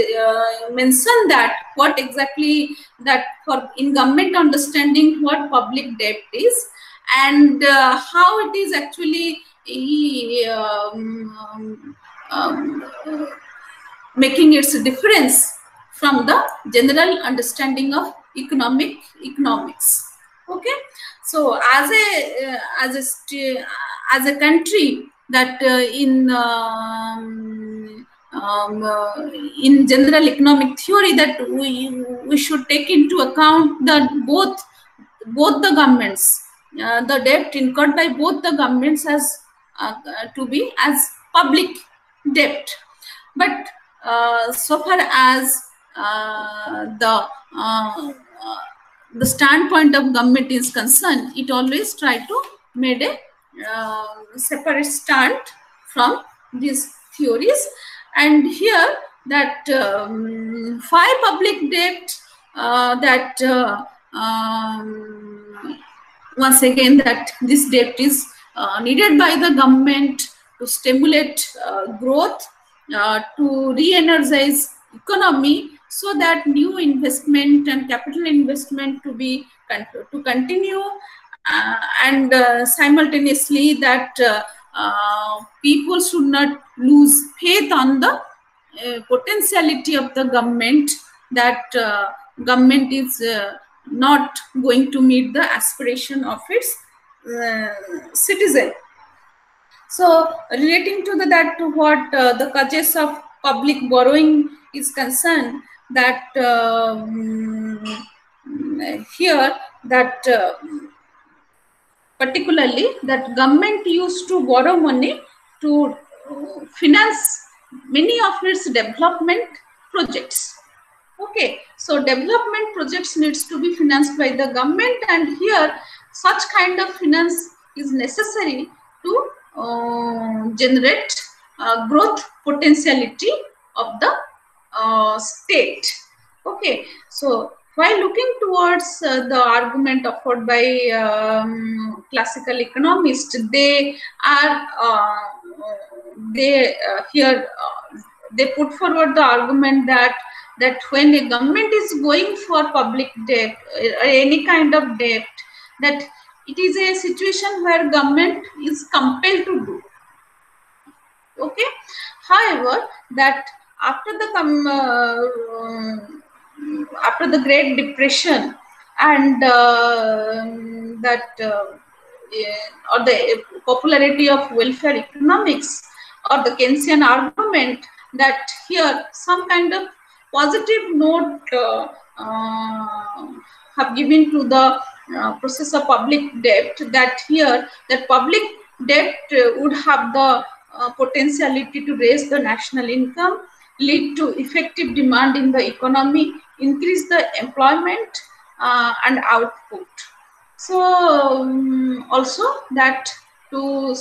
mention that what exactly that for in government understanding what public debt is and uh, how it is actually um, um, making its difference from the general understanding of economic economics. Okay? So as a as a as a country that uh, in um, um, uh, in general economic theory that we we should take into account that both both the governments uh, the debt incurred by both the governments as uh, to be as public debt. But uh, so far as uh, the the standpoint of government is concerned it always try to made a separate stand from these theories. And here that um, five public debt uh, that uh, um, once again that this debt is uh, needed by the government to stimulate growth, uh, to re-energize economy, so that new investment and capital investment to be to continue, and uh, simultaneously that uh, people should not lose faith on the potentiality of the government that government is not going to meet the aspiration of its uh, citizen. So relating to the, that to what uh, the causes of public borrowing is concerned, that um, here that uh, particularly that government used to borrow money to finance many of its development projects. Okay so development projects needs to be financed by the government and here such kind of finance is necessary to uh, generate uh, growth potentiality of the uh, state. Okay so while looking towards uh, the argument offered by um, classical economists they are uh, they uh, here they put forward the argument that that when a government is going for public debt or any kind of debt that it is a situation where government is compelled to do. Okay? However that after the uh, after the great depression and uh, that uh, or the popularity of welfare economics or the keynesian argument that here some kind of positive note uh, uh, have given to the uh, process of public debt that here that public debt would have the potentiality to raise the national income lead to effective demand in the economy increase the employment uh, and output so um, also that to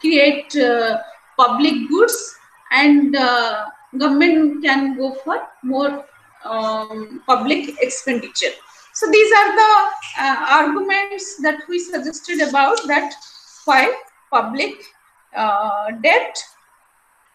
create uh, public goods and uh, government can go for more um, public expenditure. So these are the uh, arguments that we suggested about that why public uh, debt,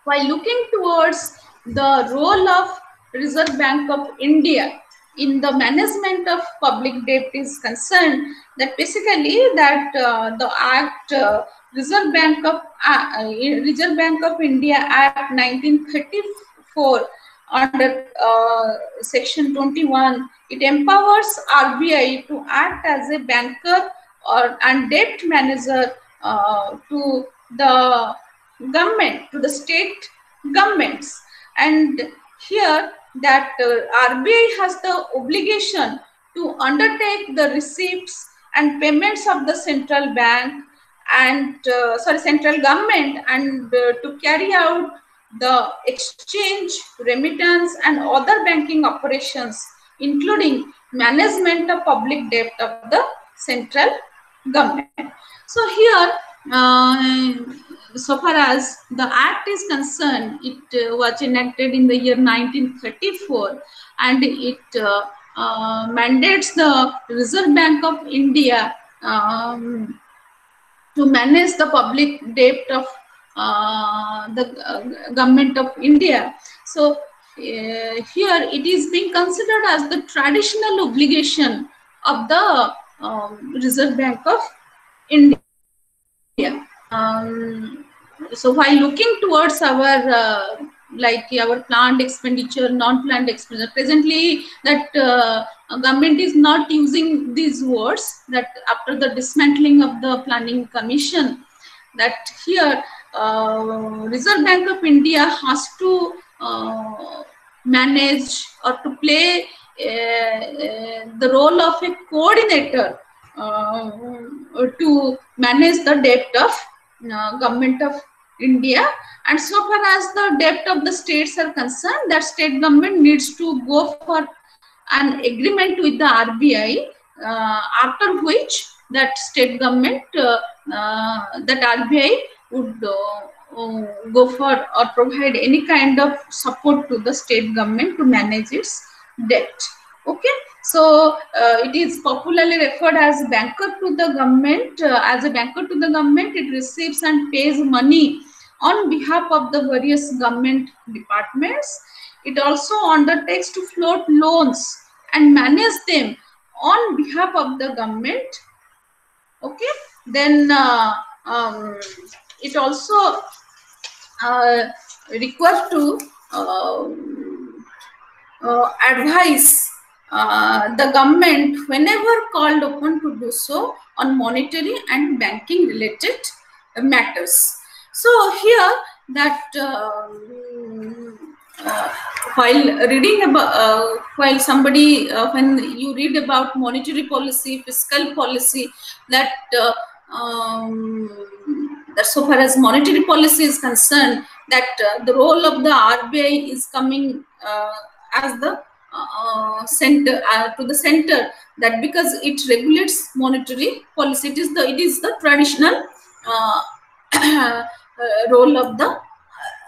while looking towards the role of Reserve Bank of India in the management of public debt is concerned, that basically that uh, the Act uh, Reserve Bank of uh, Reserve Bank of India Act 1934 under uh, section 21 it empowers RBI to act as a banker or and debt manager uh, to the government to the state governments and here that uh, RBI has the obligation to undertake the receipts and payments of the central bank and uh, sorry central government and uh, to carry out the exchange remittance and other banking operations including management of public debt of the central government. So here uh, so far as the act is concerned it uh, was enacted in the year 1934 and it uh, uh, mandates the reserve bank of india um, to manage the public debt of uh, the uh, government of India. So uh, here it is being considered as the traditional obligation of the um, Reserve Bank of India. Um, so while looking towards our uh, like our planned expenditure, non-planned expenditure. Presently, that uh, government is not using these words. That after the dismantling of the planning commission, that here uh, Reserve Bank of India has to uh, manage or to play uh, the role of a coordinator uh, to manage the debt of uh, government of India and so far as the debt of the states are concerned, that state government needs to go for an agreement with the RBI, uh, after which that state government, uh, uh, that RBI would uh, uh, go for or provide any kind of support to the state government to manage its debt. Okay, so uh, it is popularly referred as banker to the government. Uh, as a banker to the government, it receives and pays money on behalf of the various government departments. It also undertakes to float loans and manage them on behalf of the government. Okay, then uh, um, it also uh, requires to um, uh, advise uh, the government whenever called upon to do so on monetary and banking related matters. So here that um, uh, while reading about uh, while somebody uh, when you read about monetary policy fiscal policy that uh, um, that so far as monetary policy is concerned that uh, the role of the RBI is coming as the center to the center that because it regulates monetary policy it is the it is the traditional [clears throat] role of the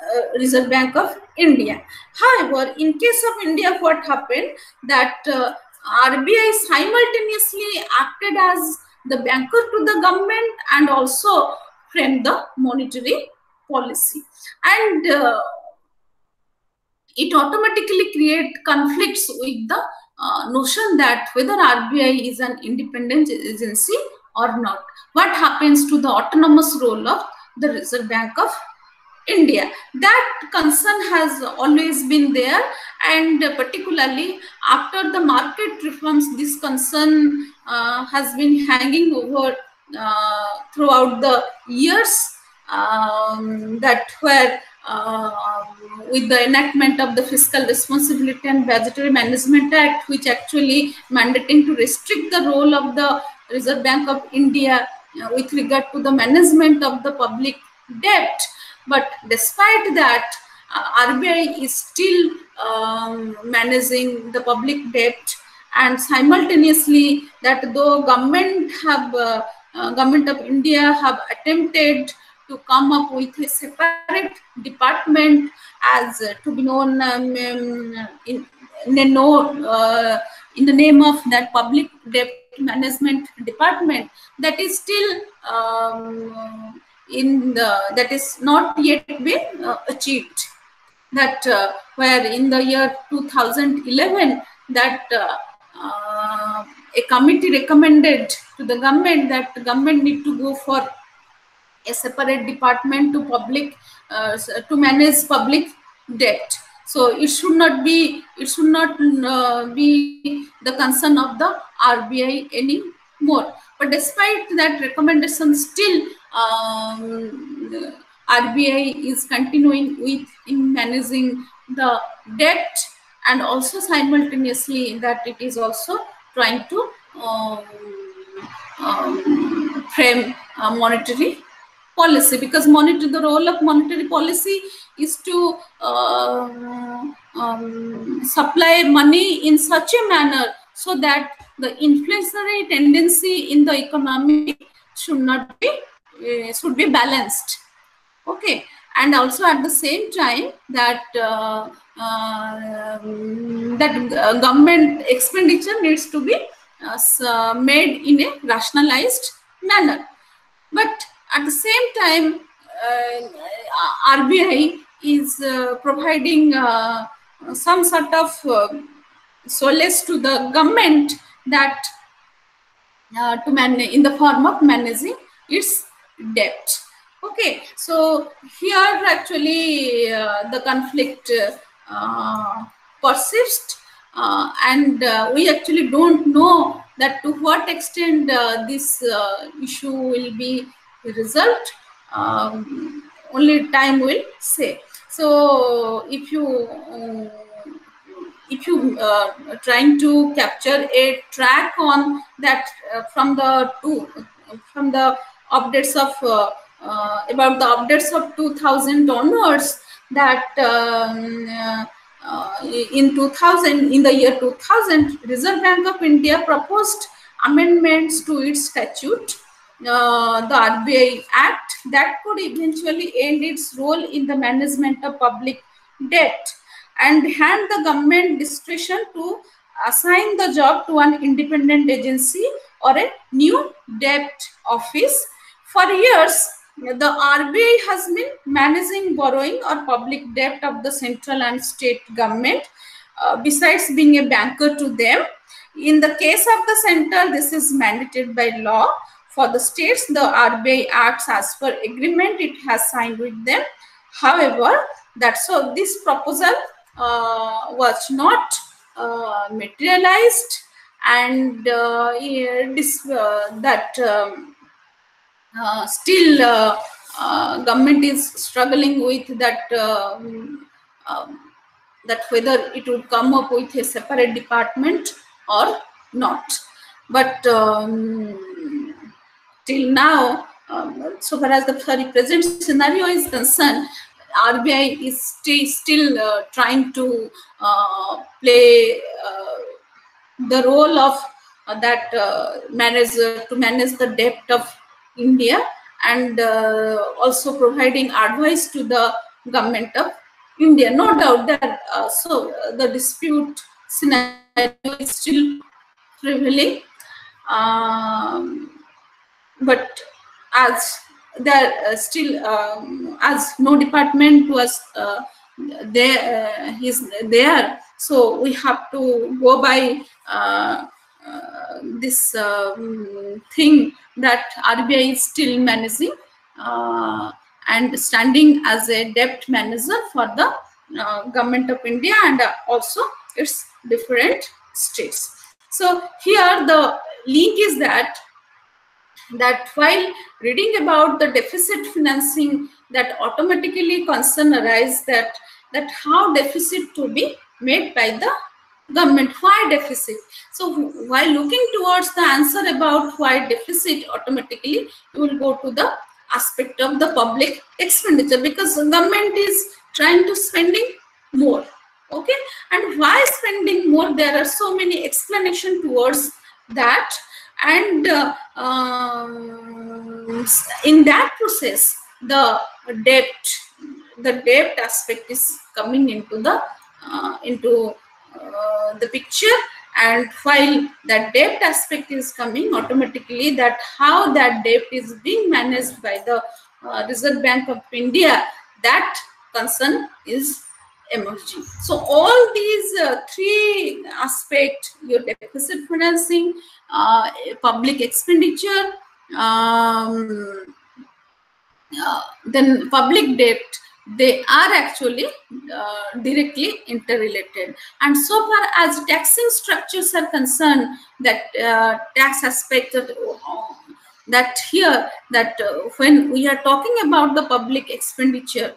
uh, Reserve Bank of India. However, in case of India, what happened that uh, RBI simultaneously acted as the banker to the government and also framed the monetary policy. And uh, it automatically create conflicts with the uh, notion that whether RBI is an independent agency or not. What happens to the autonomous role of the Reserve Bank of India. That concern has always been there, and particularly after the market reforms, this concern uh, has been hanging over uh, throughout the years. Um, that were uh, with the enactment of the Fiscal Responsibility and Budgetary Management Act, which actually mandating to restrict the role of the Reserve Bank of India with regard to the management of the public debt. But despite that, uh, RBI is still um, managing the public debt and simultaneously that though government have uh, uh, government of India have attempted to come up with a separate department as uh, to be known um, um in, in, no, uh, in the name of that public debt management department that is still um, in the that is not yet been uh, achieved. That uh, where in the year 2011 that uh, uh, a committee recommended to the government that the government need to go for a separate department to public uh, to manage public debt. So it should not be it should not uh, be the concern of the rbi anymore. But despite that recommendation still um, RBI is continuing with in managing the debt and also simultaneously that it is also trying to um, um, frame monetary policy because monetary the role of monetary policy is to uh, um, supply money in such a manner so that the inflationary tendency in the economy should not be uh, should be balanced. Okay. And also at the same time that uh, uh, that government expenditure needs to be uh, made in a rationalized manner. But at the same time uh, rbi is uh, providing some sort of solace to the government that to man in the form of managing its debt. Okay so here actually uh, the conflict uh, persists uh, and uh, we actually don't know that to what extent uh, this uh, issue will be resolved um, only time will say. So if you if you uh, trying to capture a track on that uh, from the two from the updates of uh, uh, about the updates of 2000 onwards that um, uh, in 2000 in the year 2000 reserve bank of india proposed amendments to its statute uh, the RBI Act that could eventually end its role in the management of public debt and hand the government discretion to assign the job to an independent agency or a new debt office. For years, the RBI has been managing borrowing or public debt of the central and state government, uh, besides being a banker to them. In the case of the center, this is mandated by law. For the states, the RBI acts as per agreement it has signed with them. However, that so this proposal uh, was not uh, materialized and uh, this, uh, that um, uh, still uh, government is struggling with that um, um, that whether it would come up with a separate department or not but um, till now um, so far as the present scenario is concerned RBI is st still uh, trying to uh, play uh, the role of that manager to manage the debt of India and uh, also providing advice to the government of India. No doubt that uh, so the dispute scenario is still prevailing, um, but as there uh, still um, as no department was uh, there is there, so we have to go by this um, thing that RBI is still managing uh, and standing as a debt manager for the uh, government of India and uh, also its different states. So here the link is that that while reading about the deficit financing that automatically concern arise that that how deficit to be made by the government why deficit? So while looking towards the answer about why deficit automatically you will go to the aspect of the public expenditure because government is trying to spending more okay? And why spending more? There are so many explanation towards that and uh, um, in that process the debt the debt aspect is coming into the uh, into uh, the picture. And while that debt aspect is coming automatically that how that debt is being managed by the uh, reserve bank of india that concern is emerging so all these uh, three aspects your deficit financing uh, public expenditure um, uh, then public debt they are actually uh, directly interrelated. And so far as taxing structures are concerned that uh, tax aspect that, that here that uh, when we are talking about the public expenditure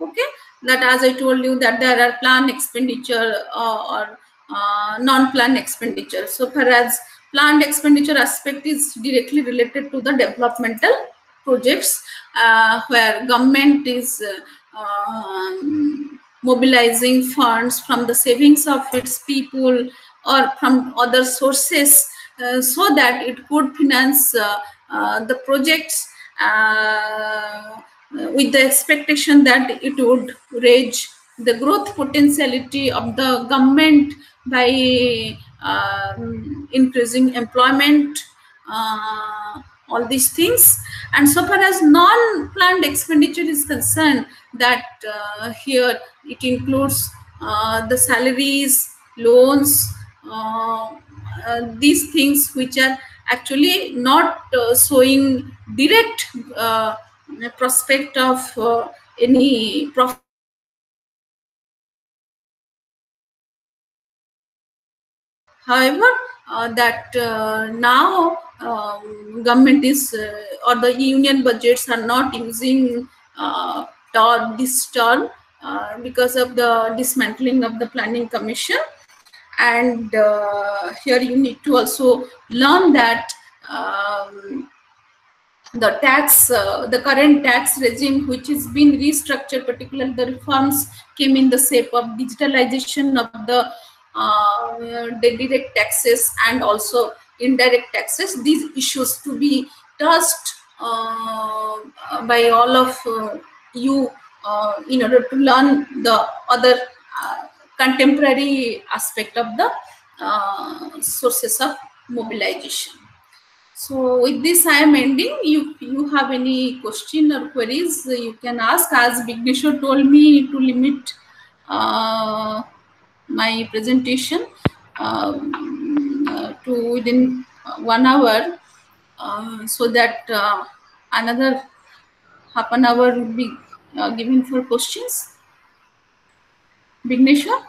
okay that as i told you that there are plan expenditure or uh, non-plan expenditure. So as planned expenditure aspect is directly related to the developmental projects uh, where government is uh, um, mobilizing funds from the savings of its people or from other sources uh, so that it could finance uh, uh, the projects uh, with the expectation that it would raise the growth potentiality of the government by um, increasing employment all these things. And so far as non-planned expenditure is concerned that uh, here it includes uh, the salaries loans uh, uh these things which are actually not uh, showing direct uh, prospect of any profit however that now um, government is uh, or the union budgets are not using uh, this term uh, because of the dismantling of the planning commission. And uh, here you need to also learn that um, the tax uh, the current tax regime which is being restructured particularly the reforms came in the shape of digitalization of the uh, direct taxes and also indirect taxes, these issues to be touched uh, by all of uh, you uh, in order to learn the other uh, contemporary aspect of the sources of mobilization. So with this, I am ending. You you have any question or queries, you can ask. As Vigneshwar told me to limit uh, my presentation um, uh, to within one hour, uh, so that uh, another half an hour would be uh, given for questions. Vigneshwar?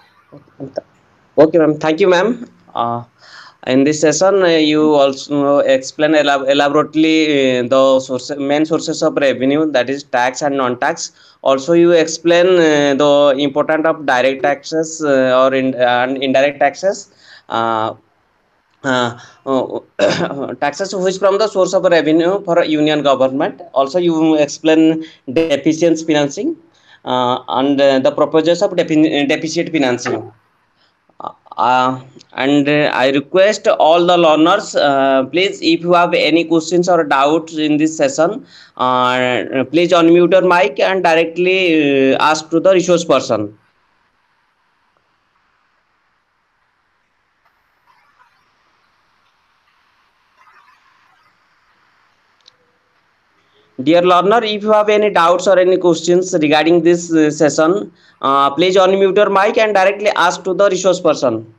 Okay, ma'am. Thank you, ma'am. Uh, in this session, uh, you also explain elab- elaborately uh, the source, main sources of revenue, that is tax and non-tax. Also, you explain uh, the importance of direct taxes uh, or in, indirect taxes. Uh, uh, uh, [coughs] taxes which from the source of revenue for union government. Also, you explain deficiency financing uh, and uh, the proposals of deficit financing. Uh, and uh, I request all the learners, uh, please, if you have any questions or doubts in this session, uh, please unmute your mic and directly uh, ask to the resource person. Dear learner, if you have any doubts or any questions regarding this uh, session, uh, please unmute your mic and directly ask to the resource person.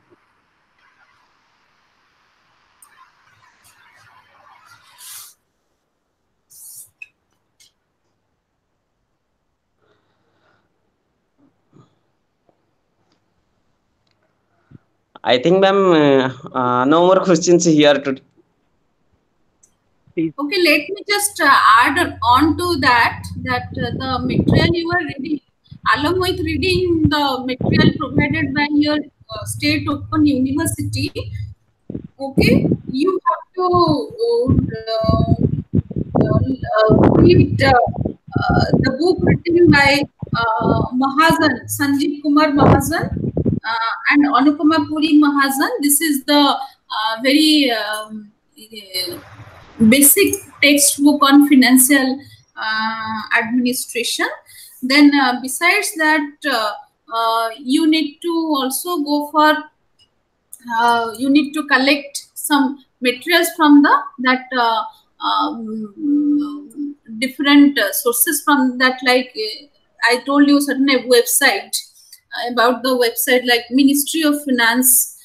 I think, ma'am, uh, uh, no more [laughs] questions here today. Okay, let me just uh, add on to that that uh, the material you are reading, along with reading the material provided by your uh, state open university, okay, you have to uh, uh, read uh, the book written by Mahajan, Sanjeev Kumar Mahajan, and Anupama Puri Mahajan. This is the very um, basic textbook on financial uh, administration. Then, uh, besides that, uh, you need to also go for you need to collect some materials from the that uh, um, different uh, sources from that like uh, i told you certain website about the website like ministry of finance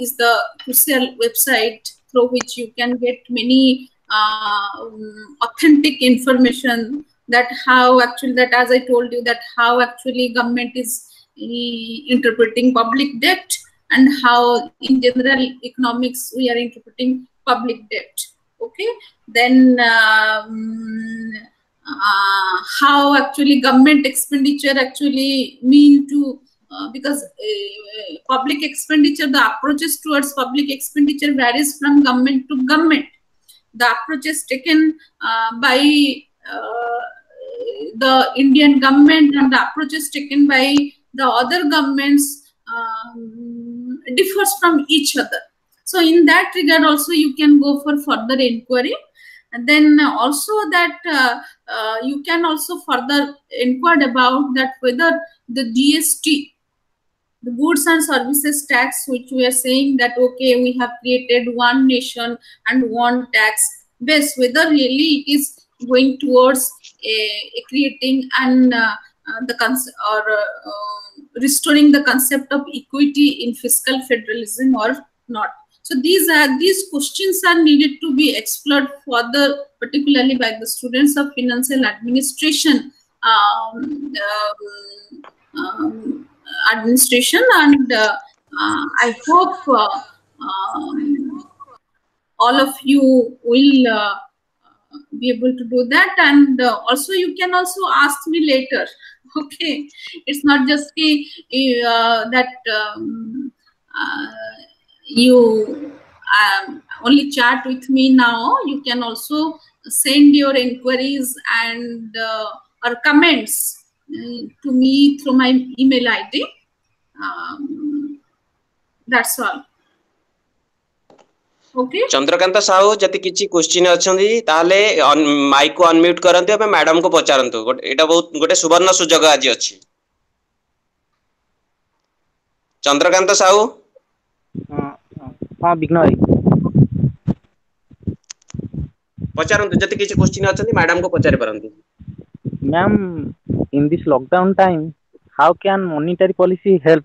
is the crucial website through which you can get many uh, um, authentic information that how actually that as i told you that how actually government is interpreting public debt and how in general economics we are interpreting public debt. Okay? Then um, uh, how actually government expenditure actually mean to uh, because uh, public expenditure the approaches towards public expenditure varies from government to government. The approaches taken uh, by uh, the indian government and the approaches taken by the other governments um, differs from each other. So in that regard also you can go for further inquiry. And then also that uh, uh, you can also further inquire about that whether the gst the goods and services tax which we are saying that okay we have created one nation and one tax base. Whether really it is going towards a, a creating and uh, uh, the concept or uh, um, restoring the concept of equity in fiscal federalism or not. So these are these questions are needed to be explored further particularly by the students of financial administration. Um, um, um, administration and uh, uh, i hope uh, um, all of you will uh, be able to do that. And uh, also you can also ask me later. [laughs] Okay. It's not just uh, that um, you um, only chat with me now. You can also send your inquiries and or comments to me through my email id um, that's all okay Chandrakant Sahu ଯଦି କିଛି question ଅଛନ୍ତି ତାହେଲେ Mike କୁ unmute କରନ୍ତୁ ଏବଂ madam କୁ ପଚାରନ୍ତୁ ଗୋଟେ ଏଇଟା ବହୁତ ଗୋଟେ ସୁବର୍ଣ୍ଣ ସୁଯୋଗ ଆଜି ଅଛି ଚନ୍ଦ୍ରକାନ୍ତ ସାହୁ ହଁ ବିଘ୍ନ ଭାଇ ପଚାରନ୍ତୁ ଯଦି କିଛି କୋଶ୍ଚିନ୍ ଅଛନ୍ତି ମ୍ୟାଡାମକୁ ପଚାରି ପାରନ୍ତି ma'am in this lockdown time how can monetary policy help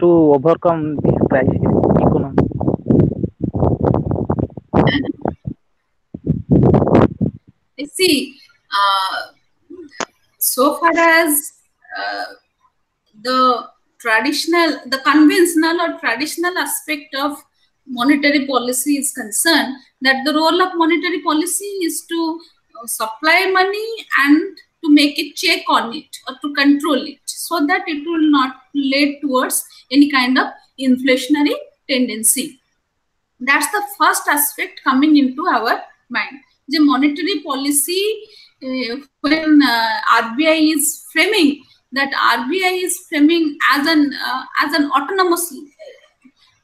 to overcome this crisis economic You see, uh, so far as uh, the traditional, the conventional or traditional aspect of monetary policy is concerned, that the role of monetary policy is to uh, supply money and to make a check on it or to control it so that it will not lead towards any kind of inflationary tendency. That's the first aspect coming into our mind. The monetary policy, uh, when uh, RBI is framing, that RBI is framing as an uh, as an autonomous.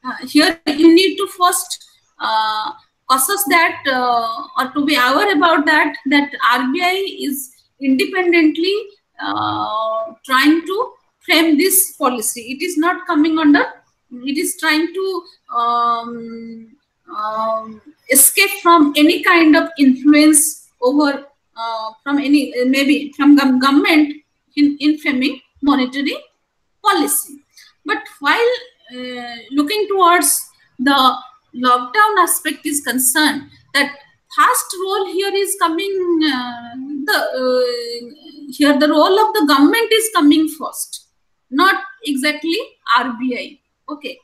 Uh, here you need to first uh, cautious that uh, or to be aware about that that RBI is independently uh, trying to frame this policy. It is not coming under. It is trying to um, um, escape from any kind of influence over uh, from any maybe from gov- government in, in framing monetary policy. But while uh, looking towards the lockdown aspect is concerned, that first role here is coming uh, the uh, here the role of the government is coming first, not exactly RBI. Okay,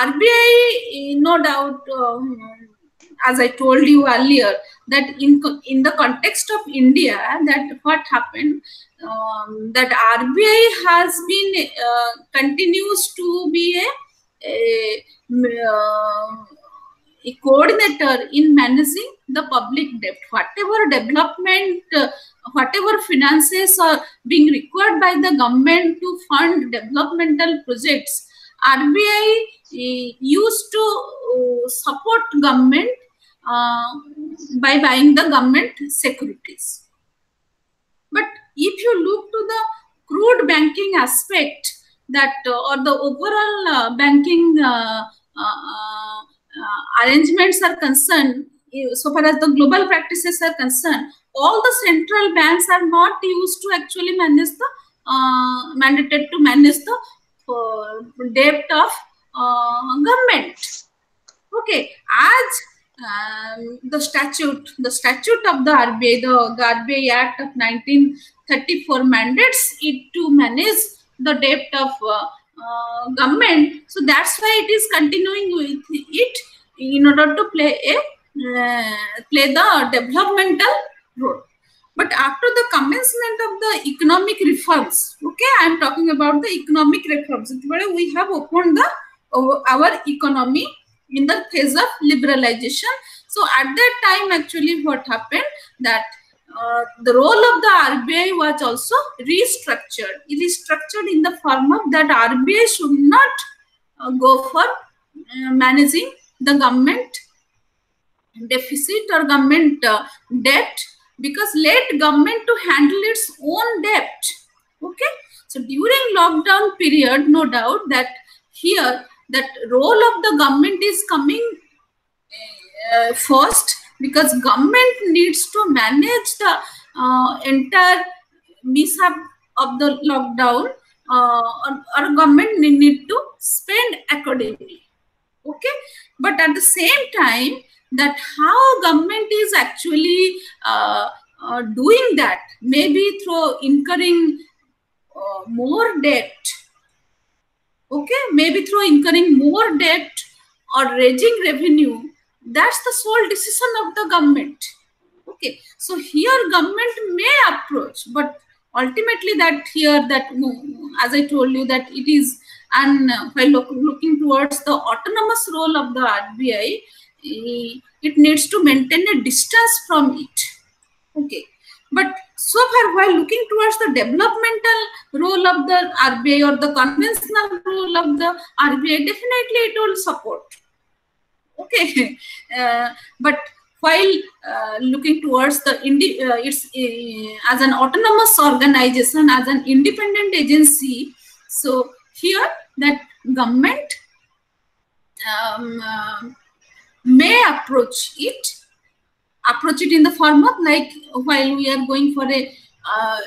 RBI, no doubt, um, as I told you earlier, that in in the context of India, that what happened, um, that RBI has been uh, continues to be a, a, uh, a coordinator in managing the public debt. Whatever development, uh, whatever finances are being required by the government to fund developmental projects, RBI uh, used to uh, support government uh, by buying the government securities. But if you look to the crude banking aspect, that uh, or the overall uh, banking uh, uh, uh, arrangements are concerned, so far as the global practices are concerned, all the central banks are not used to actually manage the uh, mandated to manage the uh, debt of uh, government. Okay, as um, the statute, the statute of the RBI, the RBI Act of 1934 mandates it to manage the debt of uh, uh, government. So that's why it is continuing with it in order to play a uh, play the developmental role. But after the commencement of the economic reforms, okay, I am talking about the economic reforms. We have opened the our economy in the phase of liberalization. So at that time, actually, what happened that uh, the role of the RBI was also restructured. It is structured in the form of that RBI should not uh, go for uh, managing the government deficit or government uh, debt because let government to handle its own debt. Okay, so during lockdown period, no doubt that here that role of the government is coming uh, first because government needs to manage the uh, entire mishap of the lockdown uh, or, or government need, to spend accordingly. Okay? But at the same time that how government is actually uh, uh, doing that maybe through incurring uh, more debt. Okay? Maybe through incurring more debt or raising revenue that's the sole decision of the government. Okay. So here government may approach but ultimately that here that as i told you that it is and while look, looking towards the autonomous role of the rbi eh, it needs to maintain a distance from it. Okay. But so far while looking towards the developmental role of the rbi or the conventional role of the rbi definitely it will support okay. [laughs] Uh, but while uh, looking towards the indi- uh, it's uh, as an autonomous organization as an independent agency so here that government um, uh, may approach it approach it in the form of like while we are going for a uh,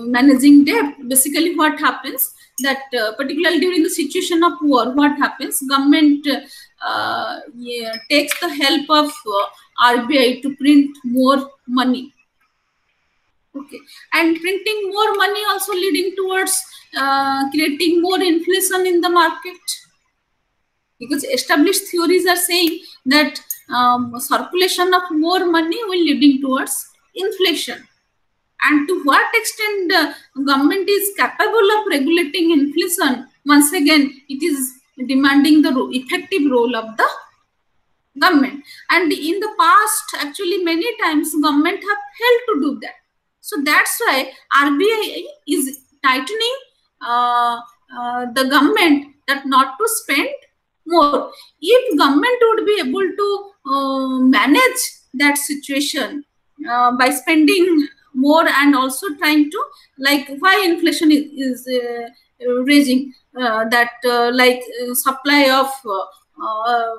managing debt. Basically what happens that uh, particularly during the situation of war what happens? Government uh, yeah, takes the help of uh, rbi to print more money. Okay. And printing more money also leading towards uh, creating more inflation in the market. Because established theories are saying that um, circulation of more money will leading towards inflation and to what extent the government is capable of regulating inflation? Once again it is demanding the effective role of the government. And in the past actually many times government have failed to do that. So that's why rbi is tightening uh, uh, the government that not to spend more. If government would be able to uh, manage that situation uh, by spending more and also trying to like why inflation is, is uh, raising uh, that uh, like uh, supply of uh,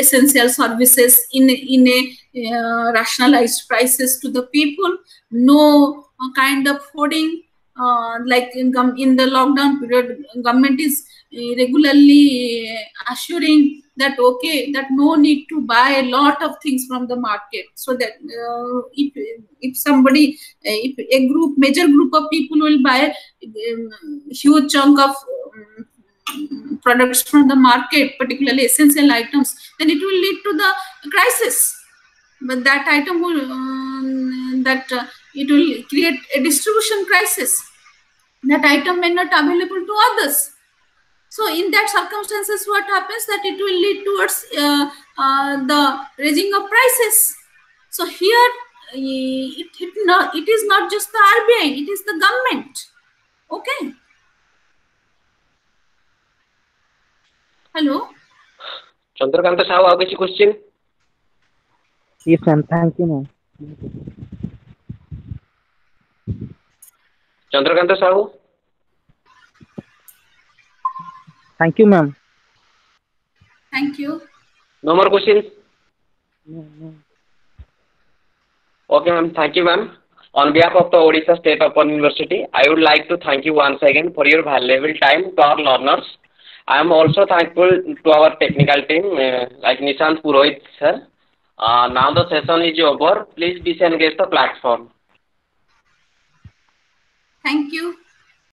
essential services in in a rationalized prices to the people no kind of hoarding like in, in the lockdown period government is regularly assuring that okay that no need to buy a lot of things from the market. So that uh, if if somebody if a group major group of people will buy um, huge chunk of um, products from the market particularly essential items then it will lead to the crisis. But that item will um, that uh, it will create a distribution crisis. That item may not available to others so in that circumstances, what happens that it will lead towards uh, uh, the raising of prices. So here eh, it, it, not, it is not just the RBI, it is the government. Okay. Hello. Chandrakanta Sahu, आगे ची question. Yes, ma'am. Thank you, ma'am. Chandrakanta Sahu. Thank you, ma'am. thank you. No more questions? No, no. okay ma'am. Thank you ma'am. On behalf of the odisha state open university i would like to thank you once again for your valuable time to our learners. I am also thankful to our technical team uh, like nishant purohit sir. Uh, now the session is over. Please disengage the platform. Thank you